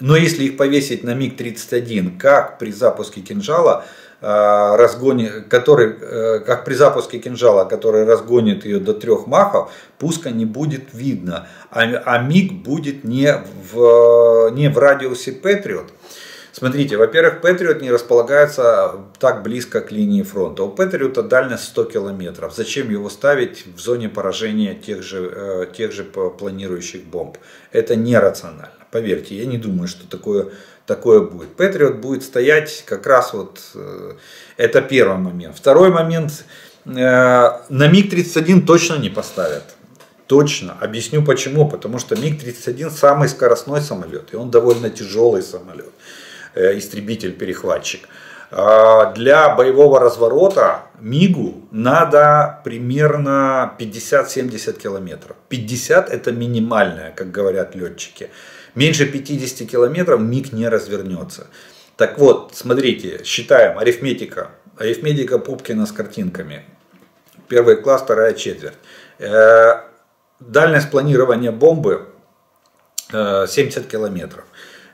но если их повесить на МиГ-31, как при запуске кинжала, Э, разгонит, который, э, как при запуске кинжала, который разгонит ее до трех махов, пуска не будет видно, а, а миг будет не в, не в радиусе Патриот. Смотрите, во-первых, Патриот не располагается так близко к линии фронта. У Патриота дальность 100 километров. Зачем его ставить в зоне поражения тех же, э, тех же планирующих бомб? Это нерационально. Поверьте, я не думаю, что такое такое будет. Патриот будет стоять как раз вот, э, это первый момент. Второй момент, э, на МиГ-31 точно не поставят. Точно. Объясню почему. Потому что МиГ-31 самый скоростной самолет. И он довольно тяжелый самолет. Э, истребитель-перехватчик. А для боевого разворота МИГу надо примерно 50-70 километров. 50 это минимальное, как говорят летчики. Меньше 50 километров МиГ не развернется. Так вот, смотрите, считаем арифметика. Арифметика Пупкина с картинками. Первый класс, вторая четверть. Э, дальность планирования бомбы 70 э, километров.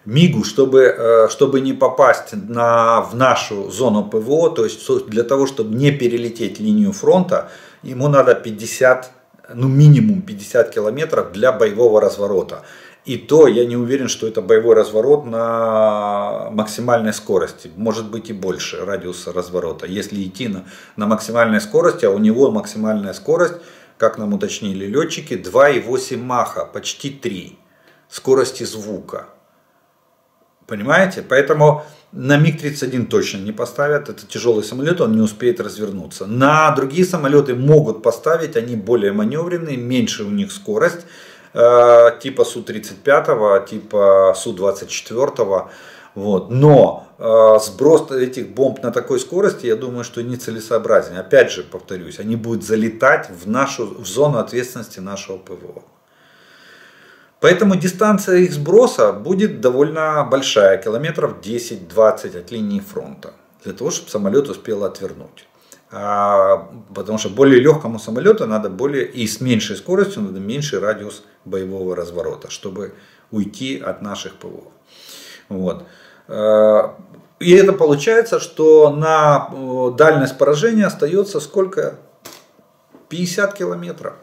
МИГу, чтобы, э, чтобы не попасть на, в нашу зону ПВО, то есть для того, чтобы не перелететь линию фронта, ему надо 50, ну минимум 50 километров для боевого разворота. И то я не уверен, что это боевой разворот на максимальной скорости. Может быть и больше радиуса разворота. Если идти на, на максимальной скорости, а у него максимальная скорость, как нам уточнили летчики, 2,8 маха, почти 3 скорости звука. Понимаете? Поэтому на МиГ-31 точно не поставят. Это тяжелый самолет, он не успеет развернуться. На другие самолеты могут поставить, они более маневренные, меньше у них скорость. Э, типа Су-35, типа Су-24. Вот. Но э, сброс этих бомб на такой скорости, я думаю, что нецелесообразен. Опять же, повторюсь, они будут залетать в, нашу, в зону ответственности нашего ПВО. Поэтому дистанция их сброса будет довольно большая, километров 10-20 от линии фронта, для того, чтобы самолет успел отвернуть. А, потому что более легкому самолету надо более и с меньшей скоростью надо меньший радиус боевого разворота, чтобы уйти от наших ПВО. Вот. А, и это получается, что на дальность поражения остается сколько? 50 километров.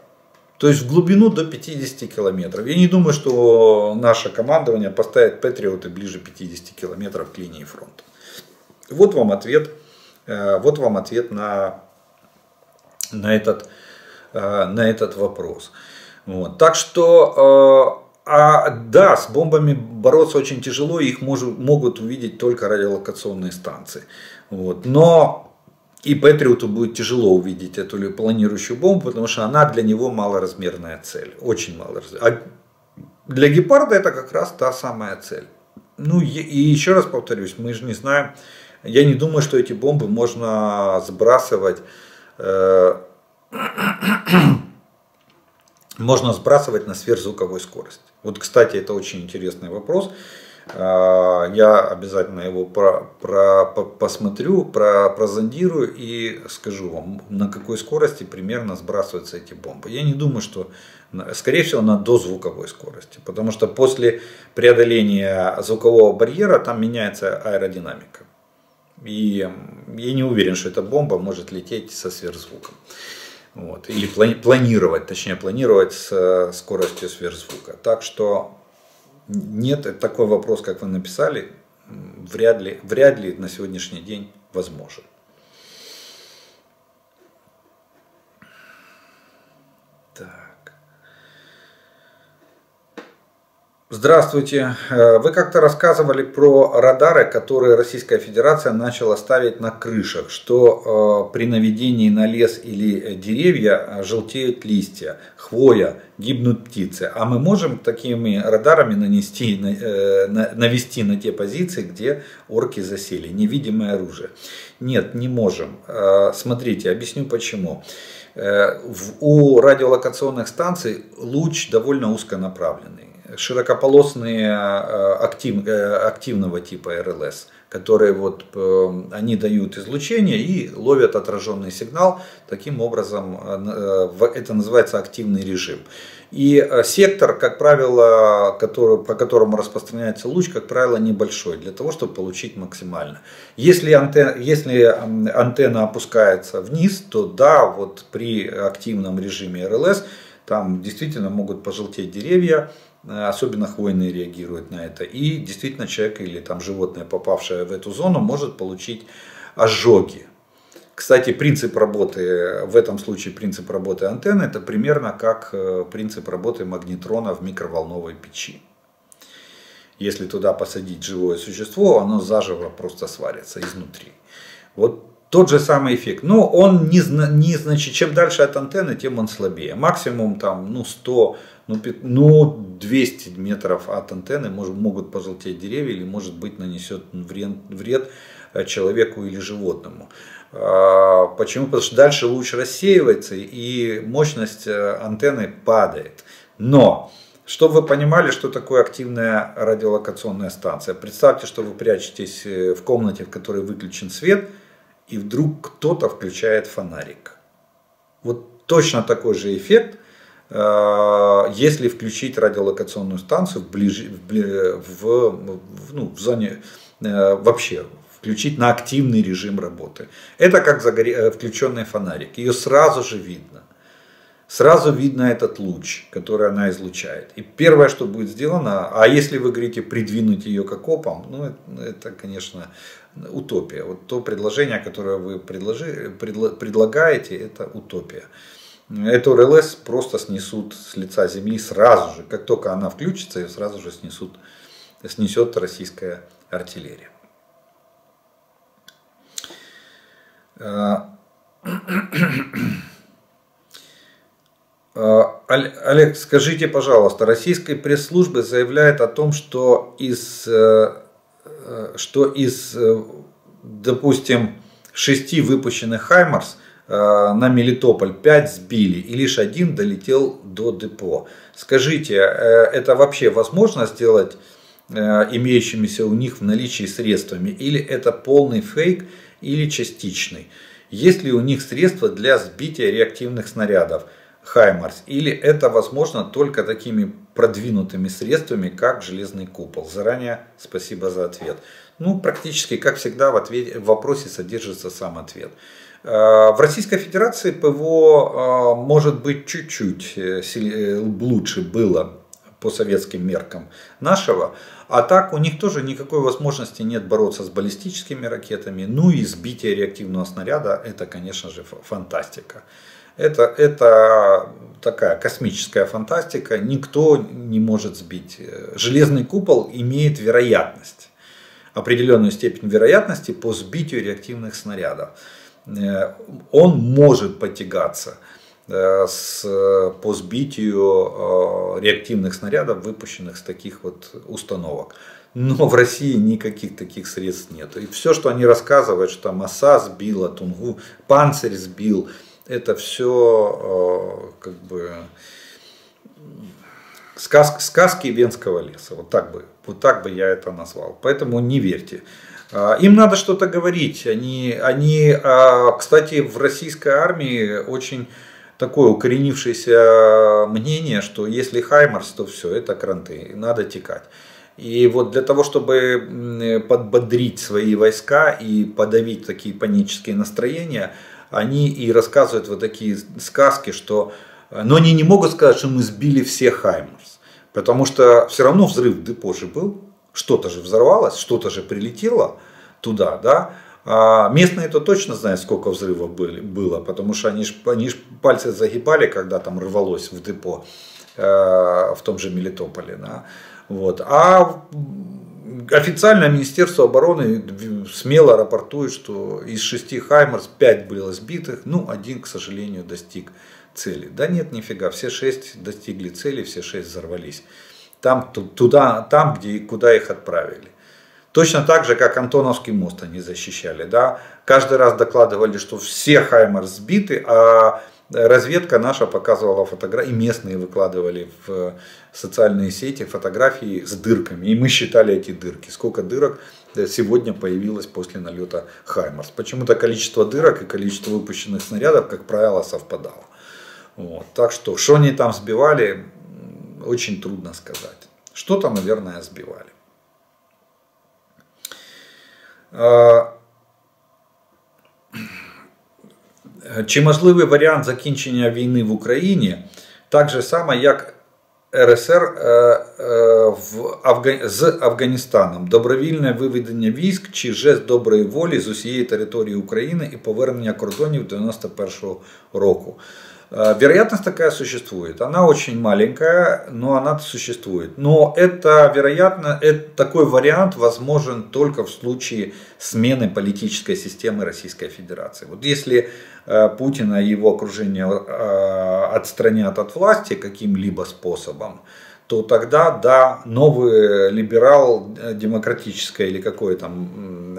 То есть в глубину до 50 километров. Я не думаю, что наше командование поставит Патриоты ближе 50 километров к линии фронта. Вот вам ответ Э, вот вам ответ на, на, этот, э, на этот вопрос. Вот. Так что, э, а, да, с бомбами бороться очень тяжело, их может, могут увидеть только радиолокационные станции. Вот. Но и Патриоту будет тяжело увидеть эту планирующую бомбу, потому что она для него малоразмерная цель. Очень малоразмерная. А для гепарда это как раз та самая цель. Ну и еще раз повторюсь, мы же не знаем, я не думаю, что эти бомбы можно сбрасывать, э, (clears throat) можно сбрасывать на сверхзвуковой скорости. Вот, кстати, это очень интересный вопрос. Я обязательно его про, про, посмотрю, про, прозондирую и скажу вам, на какой скорости примерно сбрасываются эти бомбы. Я не думаю, что, скорее всего, на дозвуковой скорости, потому что после преодоления звукового барьера там меняется аэродинамика. И я не уверен, что эта бомба может лететь со сверхзвуком. Вот. Или планировать, точнее планировать с скоростью сверхзвука. Так что нет, такой вопрос, как вы написали, вряд ли, вряд ли на сегодняшний день возможен. Здравствуйте. Э, вы как-то рассказывали про радары, которые Российская Федерация начала ставить на крышах, что э, при наведении на лес или деревья э, желтеют листья, хвоя, гибнут птицы. А мы можем такими радарами нанести, навести на те позиции, где орки засели, невидимое оружие? Нет, не можем. Смотрите, объясню почему. У радиолокационных станций луч довольно узконаправленный широкополосные э, актив, э, активного типа РЛС, которые вот, э, они дают излучение и ловят отраженный сигнал. Таким образом, это называется активный режим. И сектор, как правило, который, по которому распространяется луч, как правило, небольшой, для того, чтобы получить максимально. Если антенна, если антенна опускается вниз, то да, вот при активном режиме РЛС, там действительно могут пожелтеть деревья, особенно хвойные реагируют на это. И действительно человек или там животное, попавшее в эту зону, может получить ожоги. Кстати, принцип работы, в этом случае принцип работы антенны, это примерно как э, принцип работы магнетрона в микроволновой печи. Если туда посадить живое существо, оно заживо просто сварится изнутри. Вот тот же самый эффект. Но он не, не значит, чем дальше от антенны, тем он слабее. Максимум там, ну, 100 ну, ну 200 метров от антенны может, могут пожелтеть деревья или может быть нанесет вред, вред э, человеку или животному. А, почему? Потому что дальше луч рассеивается и мощность э, антенны падает. Но, чтобы вы понимали, что такое активная радиолокационная станция. Представьте, что вы прячетесь э, в комнате, в которой выключен свет, и вдруг кто-то включает фонарик. Вот точно такой же эффект – если включить радиолокационную станцию в, ближ... в, в, ну, в зоне э, вообще, включить на активный режим работы. Это как загоре... Э, включенный фонарик. Ее сразу же видно. Сразу видно этот луч, который она излучает. И первое, что будет сделано, а если вы говорите придвинуть ее к окопам, ну это, это конечно, утопия. Вот то предложение, которое вы предложи, предло, предлагаете, это утопия. Эту РЛС просто снесут с лица земли сразу же. Как только она включится, ее сразу же снесут, снесет российская артиллерия. А, а, Олег, скажите, пожалуйста, российская пресс-служба заявляет о том, что из, э, э, что из э, допустим, шести выпущенных Хаймарс – на Мелитополь 5 сбили и лишь один долетел до депо. Скажите, э, это вообще возможно сделать э, имеющимися у них в наличии средствами или это полный фейк или частичный? Есть ли у них средства для сбития реактивных снарядов Хаймарс или это возможно только такими продвинутыми средствами, как железный купол? Заранее спасибо за ответ. Ну, практически, как всегда, в, ответе, в вопросе содержится сам ответ. Э, в Российской Федерации ПВО э, может быть чуть-чуть э, лучше было по советским меркам нашего, а так у них тоже никакой возможности нет бороться с баллистическими ракетами, ну и сбитие реактивного снаряда, это, конечно же, фантастика. Это, это такая космическая фантастика, никто не может сбить. Железный купол имеет вероятность, определенную степень вероятности по сбитию реактивных снарядов. Э, он может потягаться э, с, по сбитию э, реактивных снарядов, выпущенных с таких вот установок. Но в России никаких таких средств нет. И все, что они рассказывают, что там ОСА сбила, Тунгу, Панцирь сбил, это все как бы сказ, сказки Венского леса. Вот так, бы, вот так бы я это назвал. Поэтому не верьте. А, им надо что-то говорить. Они, они, а, кстати, в российской армии очень такое укоренившееся мнение, что если Хаймарс, то все, это кранты, надо текать. И вот для того, чтобы подбодрить свои войска и подавить такие панические настроения, они и рассказывают вот такие сказки, что... Но они не могут сказать, что мы сбили все Хаймарс. Потому что все равно взрыв в депо же был, что-то же взорвалось, что-то же прилетело туда, да. А местные это точно знают, сколько взрывов были, было, потому что они ж, они пальцы загибали, когда там рвалось в депо э, в том же Мелитополе. Да. Вот. А официально Министерство обороны смело рапортует, что из шести Хаймерс пять было сбитых, ну один, к сожалению, достиг цели. Да нет, нифига, все шесть достигли цели, все шесть взорвались. Там, туда, там где, куда их отправили. Точно так же, как Антоновский мост они защищали. Да? Каждый раз докладывали, что все Хаймерс сбиты, а разведка наша показывала фотографии, и местные выкладывали в социальные сети фотографии с дырками. И мы считали эти дырки. Сколько дырок сегодня появилось после налета Хаймерс. Почему-то количество дырок и количество выпущенных снарядов, как правило, совпадало. Вот. Так что, что они там сбивали, очень трудно сказать. Что-то, наверное, сбивали. Чи можливий варіант закінчення війни в Україні так же само, як РСР в Афга... з Афганістаном, добровільне виведення військ чи жест доброї волі з усієї території України і повернення кордонів 91-го року. Э, вероятность такая существует. Она очень маленькая, но она существует. Но это, вероятно, это, такой вариант возможен только в случае смены политической системы Российской Федерации. Вот если э, Путина и его окружение э, отстранят от власти каким-либо способом, то тогда, да, новый либерал, демократическое или какое там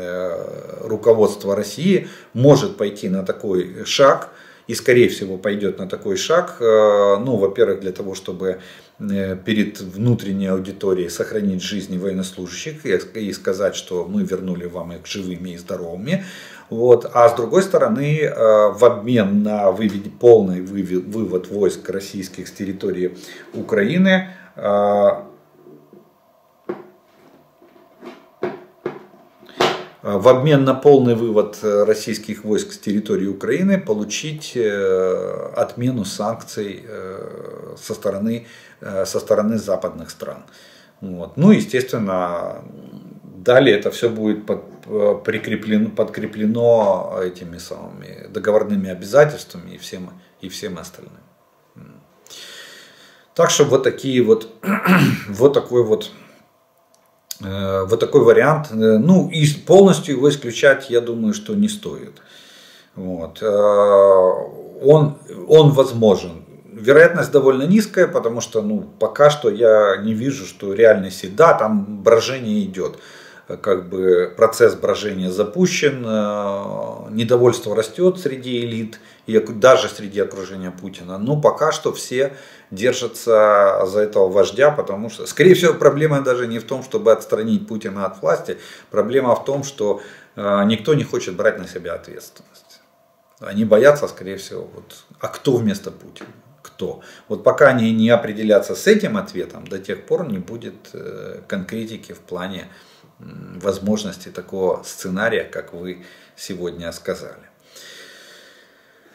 руководство России может пойти на такой шаг – и, скорее всего, пойдет на такой шаг, э, ну, во-первых, для того, чтобы э, перед внутренней аудиторией сохранить жизни военнослужащих и сказать, что мы вернули вам их живыми и здоровыми. Вот. А с другой стороны, э, в обмен на вывед, полный вывод войск российских с территории Украины, в обмен на полный вывод э, российских войск с территории Украины получить э, отмену санкций со стороны, со стороны западных стран. Вот. Ну, естественно, далее это все будет под, прикреплено, подкреплено этими самыми договорными обязательствами и всем, и всем остальным. Так что вот такие вот, (clears throat) вот такой вот Э, вот такой вариант. Э, ну, и полностью его исключать, я думаю, что не стоит. Вот. Э, он, он возможен. Вероятность довольно низкая, потому что ну, пока что я не вижу, что реальности, да, там брожение идет. Как бы процесс брожения запущен, недовольство растет среди элит, и даже среди окружения Путина. Но пока что все держатся за этого вождя, потому что, скорее всего, проблема даже не в том, чтобы отстранить Путина от власти, проблема в том, что э, никто не хочет брать на себя ответственность. Они боятся, скорее всего, вот, а кто вместо Путина? Кто? Вот пока они не определятся с этим ответом, до тех пор не будет э, конкретики в плане возможности такого сценария, как вы сегодня сказали.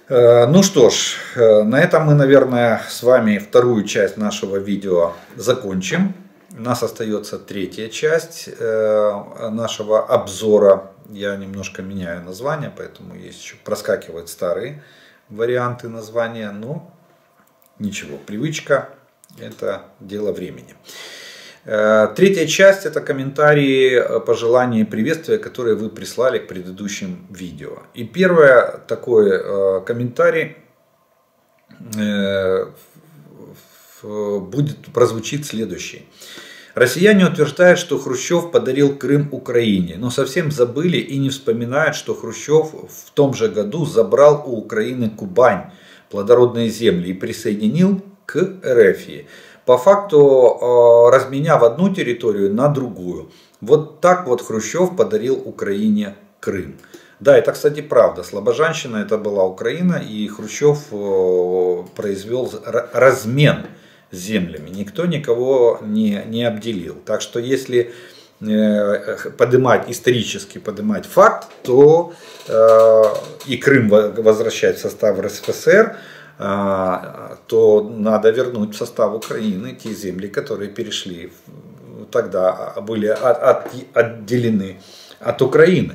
Э, ну что ж, э, на этом мы, наверное, с вами вторую часть нашего видео закончим. У нас остается третья часть э, нашего обзора. Я немножко меняю название, поэтому есть еще проскакивают старые варианты названия. Но ничего, привычка – это дело времени. Э, третья часть это комментарии, э, пожелания и приветствия, которые вы прислали к предыдущим видео. И первый такой э, комментарий будет прозвучит следующий. Россияне утверждают, что Хрущев подарил Крым Украине, но совсем забыли и не вспоминают, что Хрущев в том же году забрал у Украины Кубань, плодородные земли, и присоединил к РФ. По факту разменяв одну территорию на другую. Вот так вот Хрущев подарил Украине Крым. Да, это, кстати, правда. Слобожанщина это была Украина, и Хрущев произвел размен землями. Никто никого не, не обделил. Так что если э, поднимать, исторически поднимать факт, то э, и Крым возвращать в состав РСФСР, э, то надо вернуть в состав Украины те земли, которые перешли тогда, были от, от, отделены от Украины.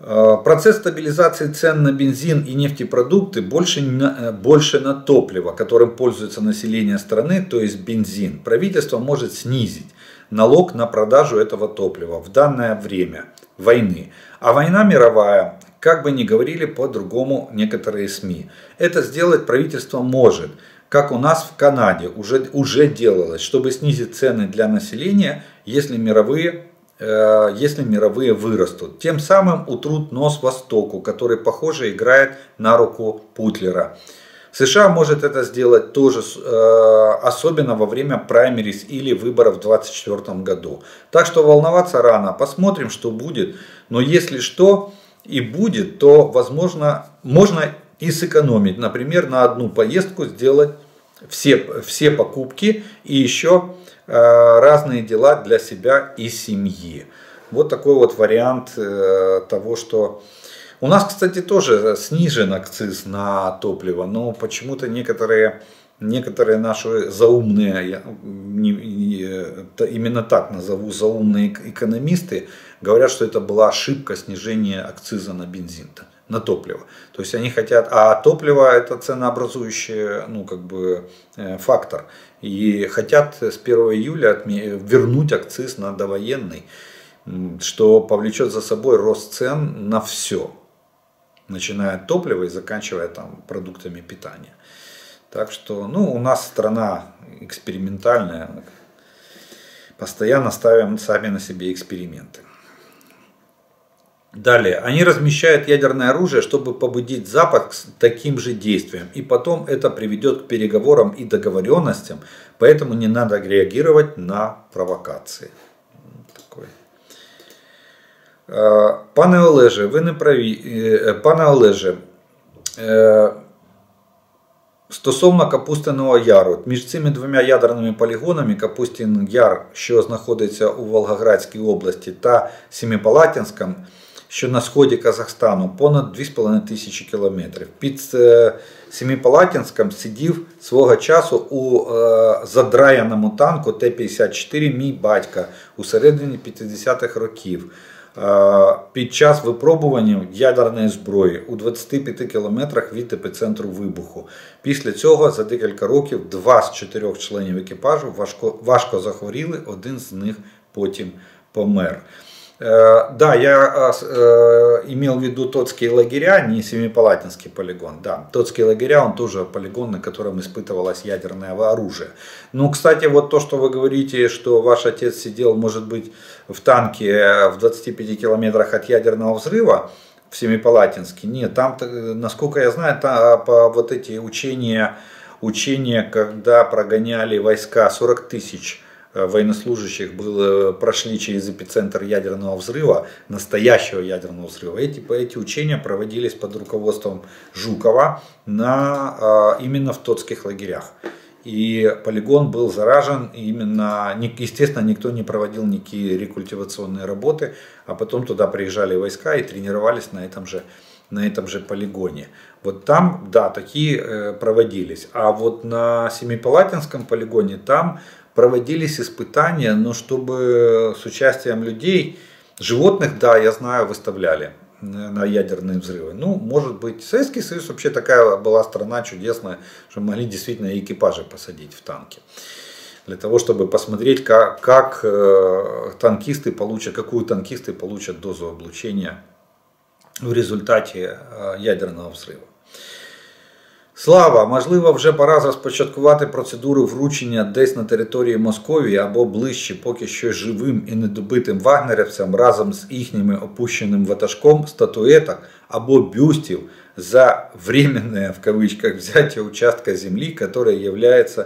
Э, процесс стабилизации цен на бензин и нефтепродукты больше на, э, больше на топливо, которым пользуется население страны, то есть бензин. Правительство может снизить налог на продажу этого топлива в данное время войны. А война мировая, как бы ни говорили по-другому некоторые СМИ, это сделать правительство может, как у нас в Канаде уже, уже делалось, чтобы снизить цены для населения, если мировые Э, если мировые вырастут. Тем самым утрут нос Востоку, который, похоже, играет на руку Путлера. США может это сделать тоже, э, особенно во время праймерис или выборов в 2024 году. Так что волноваться рано, посмотрим, что будет. Но если что и будет, то возможно, можно и сэкономить. Например, на одну поездку сделать все, все покупки и еще Э, разные дела для себя и семьи. Вот такой вот вариант э, того, что... У нас, кстати, тоже снижен акциз на топливо, но почему-то некоторые, некоторые наши заумные, я именно так назову, заумные экономисты, говорят, что это была ошибка снижения акциза на бензин. -то на топливо. То есть они хотят, а топливо это ценообразующий ну, как бы, э, фактор. И хотят с 1 июля вернуть акциз на довоенный, что повлечет за собой рост цен на все, начиная от топлива и заканчивая там, продуктами питания. Так что ну, у нас страна экспериментальная, постоянно ставим сами на себе эксперименты. Далее, они размещают ядерное оружие, чтобы побудить Запад к таким же действиям. И потом это приведет к переговорам и договоренностям, поэтому не надо реагировать на провокации. Такой. Э, пане Олеже, ви не праві. Э, пане Олеже, э, Стосовно Капустиного Яру, між цими двома ядерними полігонами Капустин Яр, що знаходиться у Волгоградській області, та Семипалатинськом, що на сході Казахстану понад 2,5 тисячі кілометрів. Під е, Семипалатинськом сидів свого часу у е, задраяному танку Т-54 мій батька у середині 50-х років. Е, під час випробування ядерної зброї у 25 кілометрах від епіцентру вибуху. Після цього за декілька років два з чотирьох членів екіпажу важко, важко захворіли, один з них потім помер. Э, да, я э, имел в виду Тотские лагеря, не Семипалатинский полигон. Да, Тотские лагеря, он тоже полигон, на котором испытывалось ядерное оружие. Ну, кстати, вот то, что вы говорите, что ваш отец сидел, может быть, в танке в 25 километрах от ядерного взрыва, в Семипалатинске. Нет, там, насколько я знаю, там, по вот эти учения, учения, когда прогоняли войска 40 тысяч Э, военнослужащих было, прошли через эпицентр ядерного взрыва, настоящего ядерного взрыва. Эти, эти учения проводились под руководством Жукова на, э, именно в тотских лагерях. И полигон был заражен, именно, естественно, никто не проводил никакие рекультивационные работы, а потом туда приезжали войска и тренировались на этом же, на этом же полигоне. Вот там, да, такие э, проводились. А вот на Семипалатинском полигоне там проводились испытания, но чтобы с участием людей, животных, да, я знаю, выставляли на ядерные взрывы. Ну, может быть, Советский Союз вообще такая была страна чудесная, что могли действительно экипажи посадить в танки. Для того, чтобы посмотреть, как, как э, танкисты получат, какую танкисты получат дозу облучения в результате э, ядерного взрыва. Слава, можливо, вже пора розпочаткувати процедуру вручення десь на території Московії або ближче, поки що живим і недобитим вагнерівцям разом з їхніми опущеним ватажком статуеток або бюстів за временное, в кавычках, взятие участка земли, который является,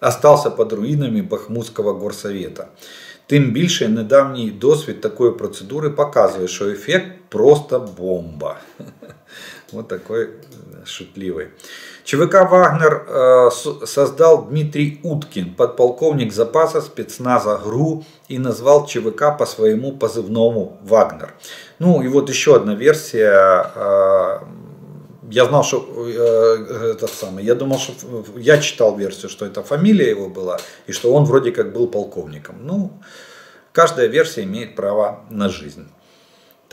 остался под руинами Бахмутского горсовета. Тим більше недавній досвід такої процедури показує, що ефект просто бомба. (laughs) Вот такой шутливый. ЧВК «Вагнер» создал Дмитрий Уткин, подполковник запаса спецназа ГРУ, и назвал ЧВК по своему позывному «Вагнер». Ну и вот еще одна версия. Я знал, что этот самый, я думал, что я читал версию, что это фамилия его была, и что он вроде как был полковником. Ну, каждая версия имеет право на жизнь.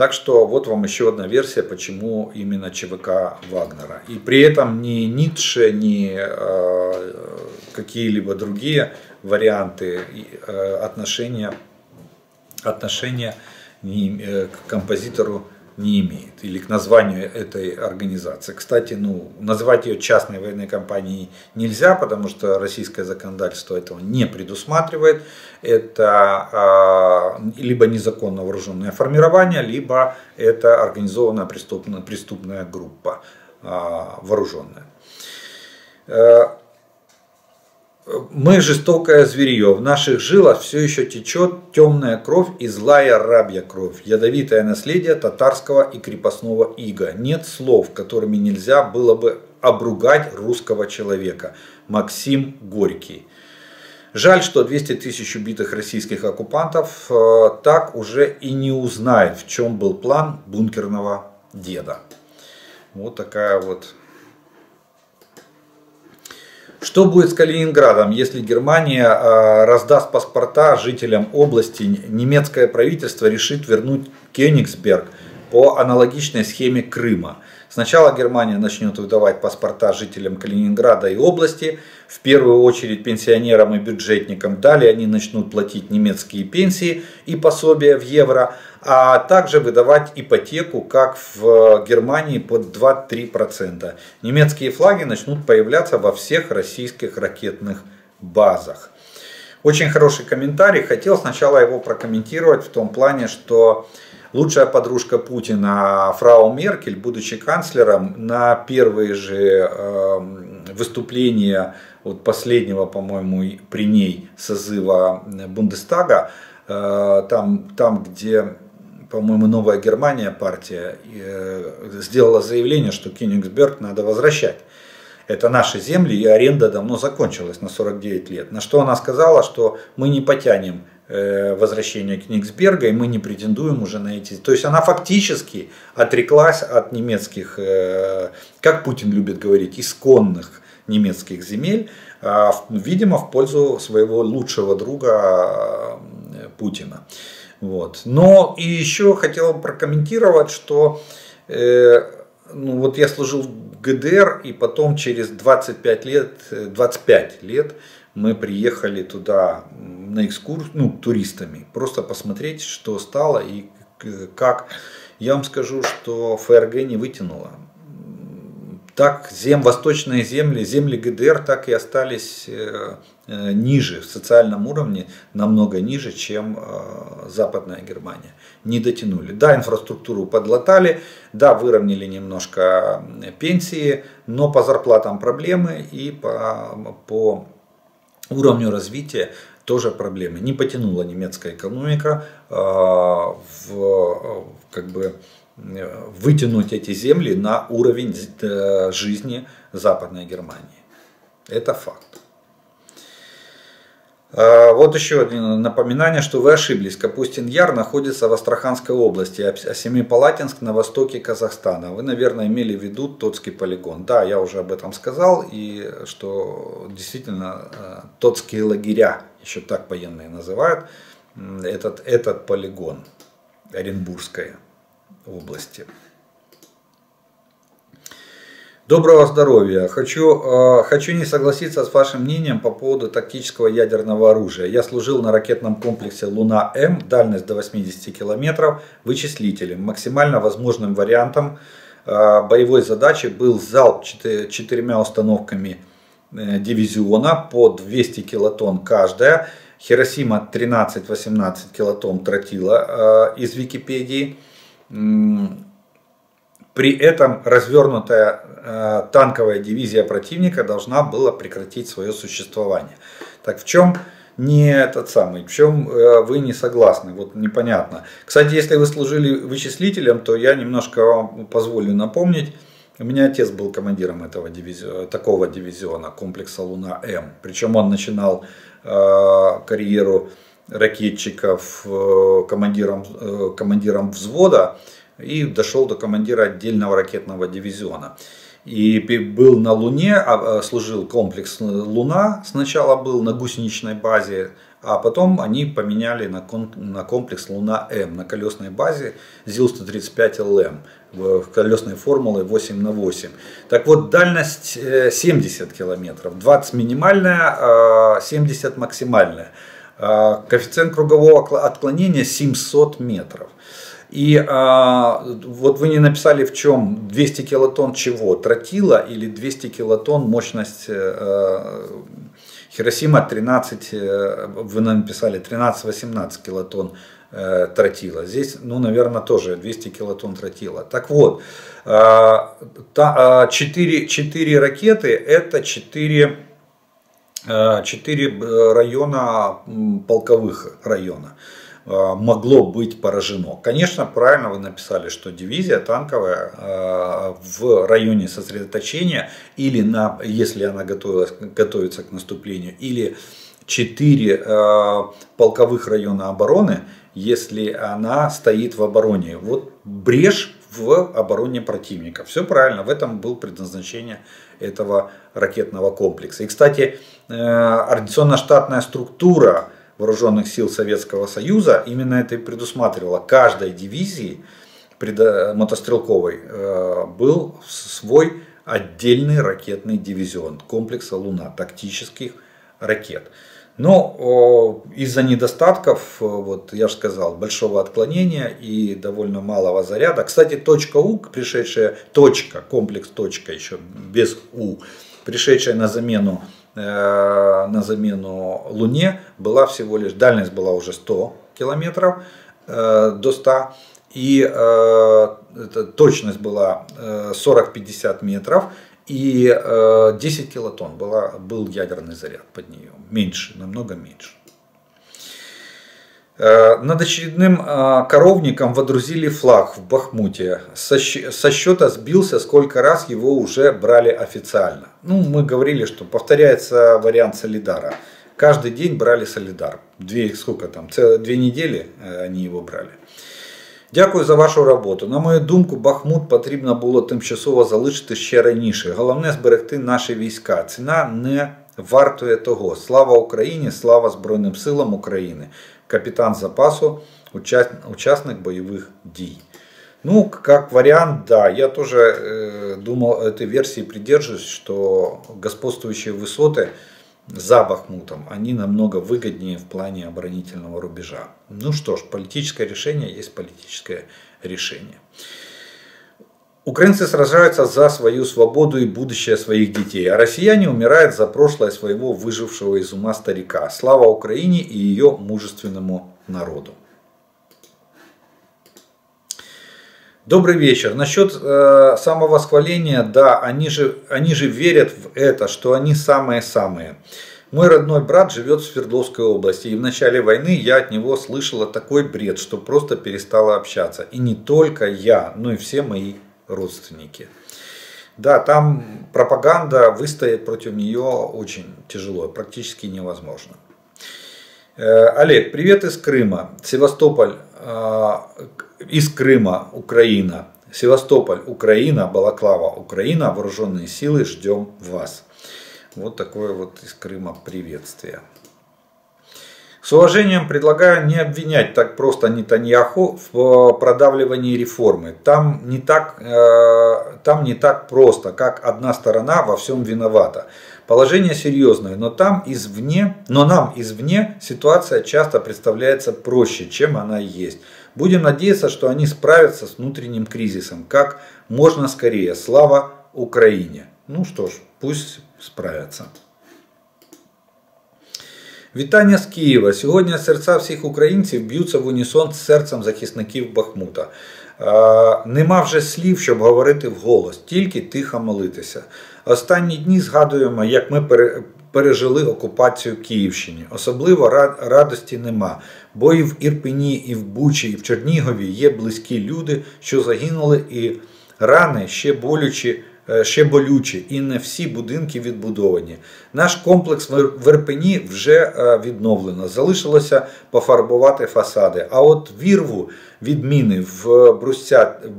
Так что вот вам еще одна версия, почему именно ЧВК Вагнера. И при этом ни Ницше, ни э, какие-либо другие варианты э, отношения, отношения не, э, к композитору не имеет, или к названию этой организации. Кстати, ну, назвать ее частной военной компанией нельзя, потому что российское законодательство этого не предусматривает. Это а, либо незаконно вооруженное формирование, либо это организованная преступная, преступная группа а, вооруженная. Э, мы жестокое зверье, в наших жилах все еще течет темная кровь и злая рабья кровь, ядовитое наследие татарского и крепостного ига. Нет слов, которыми нельзя было бы обругать русского человека. Максим Горький. Жаль, что 200 тысяч убитых российских оккупантов э, так уже и не узнают, в чем был план бункерного деда. Вот такая вот что будет с Калининградом, если Германия а, раздаст паспорта жителям области, немецкое правительство решит вернуть Кенигсберг по аналогичной схеме Крыма? Сначала Германия начнет выдавать паспорта жителям Калининграда и области, в первую очередь пенсионерам и бюджетникам. Далее они начнут платить немецкие пенсии и пособия в евро, а также выдавать ипотеку, как в Германии, под 2-3%. Немецкие флаги начнут появляться во всех российских ракетных базах. Очень хороший комментарий. Хотел сначала его прокомментировать в том плане, что лучшая подружка Путина, фрау Меркель, будучи канцлером, на первые же эм, выступления вот последнего, по-моему, при ней созыва Бундестага, э, там, там где по-моему, Новая Германия партия э, сделала заявление, что Кенигсберг надо возвращать. Это наши земли, и аренда давно закончилась на 49 лет. На что она сказала, что мы не потянем э, возвращение Кенигсберга, и мы не претендуем уже на эти... То есть она фактически отреклась от немецких, э, как Путин любит говорить, исконных немецких земель, а, видимо, в пользу своего лучшего друга Путина. Вот. Но и еще хотел прокомментировать, что э, ну, вот я служил ГДР, и потом через 25 лет, 25 лет мы приехали туда на экскурсию, ну, туристами, просто посмотреть, что стало и как. Я вам скажу, что ФРГ не вытянуло так зем, восточные земли, земли ГДР так и остались э, э, ниже в социальном уровне, намного ниже, чем э, Западная Германия. Не дотянули. Да, инфраструктуру подлатали, да, выровняли немножко пенсии, но по зарплатам проблемы и по, по уровню развития тоже проблемы. Не потянула немецкая экономика в, как бы, вытянуть эти земли на уровень э, жизни Западной Германии. Это факт. А, вот еще одно напоминание, что вы ошиблись. Капустин-Яр находится в Астраханской области, а Семипалатинск на востоке Казахстана. Вы, наверное, имели в виду Тотский полигон. Да, я уже об этом сказал, и что действительно э, Тотские лагеря, еще так военные называют, этот, этот полигон Оренбургская области. Доброго здоровья. Хочу, э, хочу не согласиться с вашим мнением по поводу тактического ядерного оружия. Я служил на ракетном комплексе Луна-М, дальность до 80 километров, вычислителем, максимально возможным вариантом боевой задачей был залп четырьмя установками дивизиона по 200 килотонн каждая. Хиросима 13-18 килотонн тротила из Википедии. При этом развернутая э, танковая дивизия противника должна была прекратить свое существование. Так в чем не этот самый, в чем э, вы не согласны, вот непонятно. Кстати, если вы служили вычислителем, то я немножко вам позволю напомнить, у меня отец был командиром этого дивизиона, такого дивизиона, комплекса Луна-М. Причем он начинал э, карьеру ракетчиков э, командиром, э, командиром взвода и дошел до командира отдельного ракетного дивизиона. И был на Луне, а, а, служил комплекс Луна, сначала был на гусеничной базе, а потом они поменяли на, на комплекс Луна-М на колесной базе ЗИЛ-135ЛМ в колесной формулы 8 на 8. Так вот, дальность 70 э, километров, 20 минимальная, 70 а максимальная. Коэффициент кругового отклонения 700 метров. И а, вот вы не написали в чем 200 килотонн чего? Тротила или 200 килотонн мощность э, Хиросима 13, э, вы написали 13-18 килотонн э, тротила. Здесь, ну, наверное, тоже 200 килотонн тротила. Так вот, э, та, э, 4, 4 ракеты это 4, э, 4 района, полковых района. Э, могло быть поражено. Конечно, правильно вы написали, что дивизия танковая э, в районе сосредоточения или на, если она готовилась, готовится к наступлению, или четыре э, полковых района обороны, если она стоит в обороне. Вот брешь в обороне противника. Все правильно, в этом был предназначение этого ракетного комплекса. И, кстати, организационно-штатная структура вооруженных сил Советского Союза именно это и предусматривало. Каждой дивизии мотострелковой э, был свой отдельный ракетный дивизион комплекса Луна, тактических ракет. Но из-за недостатков, э, вот я же сказал, большого отклонения и довольно малого заряда. Кстати, точка У, пришедшая, точка, комплекс точка еще без У, пришедшая на замену Э, на замену Луне была всего лишь, дальность была уже 100 километров э, до 100, и э, точность была 40-50 метров, и 10 килотонн была, был ядерный заряд под нее, меньше, намного меньше. Э, над очередным э, коровником водрузили флаг в Бахмуте. Со счета сбился, сколько раз его уже брали официально. Ну, мы говорили, что повторяется вариант Солидара. Каждый день брали Солидар. Две, сколько там, две недели э, они его брали. Дякую за вашу роботу. На мою думку, Бахмут потрібно було тимчасово залишити ще раніше. Головне зберегти наші війська. Ціна не вартує того. Слава Україні, слава Збройним силам України капитан запасу, участник боевых дій. Ну, как вариант, да, я тоже э, думал этой версии придерживаюсь, что господствующие высоты за Бахмутом, они намного выгоднее в плане оборонительного рубежа. Ну что ж, политическое решение есть политическое решение. Украинцы сражаются за свою свободу и будущее своих детей, а россияне умирают за прошлое своего выжившего из ума старика. Слава Украине и ее мужественному народу. Добрый вечер. Насчет э, самовосхваления, да, они же, они же верят в это, что они самые-самые. Мой родной брат живет в Свердловской области, и в начале войны я от него слышала такой бред, что просто перестала общаться. И не только я, но и все мои родственники. Да, там пропаганда, выстоять против нее очень тяжело, практически невозможно. Э, Олег, привет из Крыма. Севастополь, э, из Крыма, Украина. Севастополь, Украина, Балаклава, Украина, вооруженные силы, ждем вас. Вот такое вот из Крыма приветствие. С уважением предлагаю не обвинять так просто Нетаньяху в продавливании реформы. Там не так, э, там не так просто, как одна сторона во всем виновата. Положение серьезное, но, там извне, но нам извне ситуация часто представляется проще, чем она есть. Будем надеяться, что они справятся с внутренним кризисом как можно скорее. Слава Украине! Ну что ж, пусть справятся. Вітання з Києва. Сьогодні серця всіх українців б'ються в унісон з серцем захисників Бахмута. Нема вже слів, щоб говорити вголос, тільки тихо молитися. Останні дні згадуємо, як ми пережили окупацію Київщини. Особливо радості нема, бо і в Ірпені, і в Бучі, і в Чернігові є близькі люди, що загинули, і рани ще болючі. Е, ще болючі і не всі будинки відбудовані. Наш комплекс в Ірпені вже е, відновлено. Залишилося пофарбувати фасади. А от вірву відміни в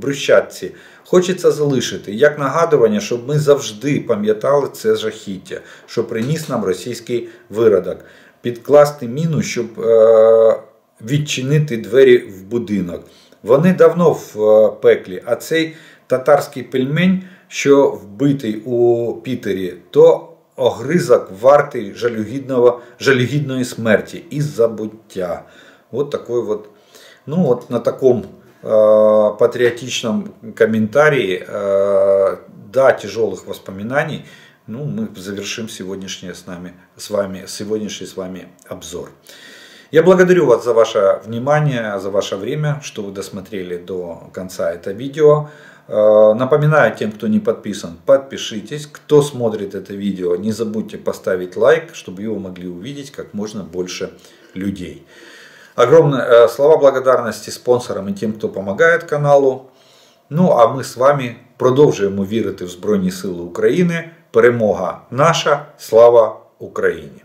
Брущатці хочеться залишити як нагадування, щоб ми завжди пам'ятали це жахіття, що приніс нам російський виродок. Підкласти міну, щоб е, відчинити двері в будинок. Вони давно в пеклі, а цей татарський пельмень що вбитий у Пітері, то огризок вартий жалюгідного, жалюгідної смерті і забуття. Вот такой вот, ну вот на таком э, патриотичном комментарии, э, да, тяжелых воспоминаний, ну, мы завершим сегодняшний с, нами, с вами, сегодняшний с вами обзор. Я благодарю вас за ваше внимание, за ваше время, что вы досмотрели до конца это видео. Э, напоминаю тем, кто не подписан, подпишитесь. Кто смотрит это видео, не забудьте поставить лайк, чтобы его могли увидеть как можно больше людей. Огромные э, слова благодарности спонсорам и тем, кто помогает каналу. Ну а ми з вами продовжуємо вірити в Збройні Сили України. Перемога наша, слава Україні!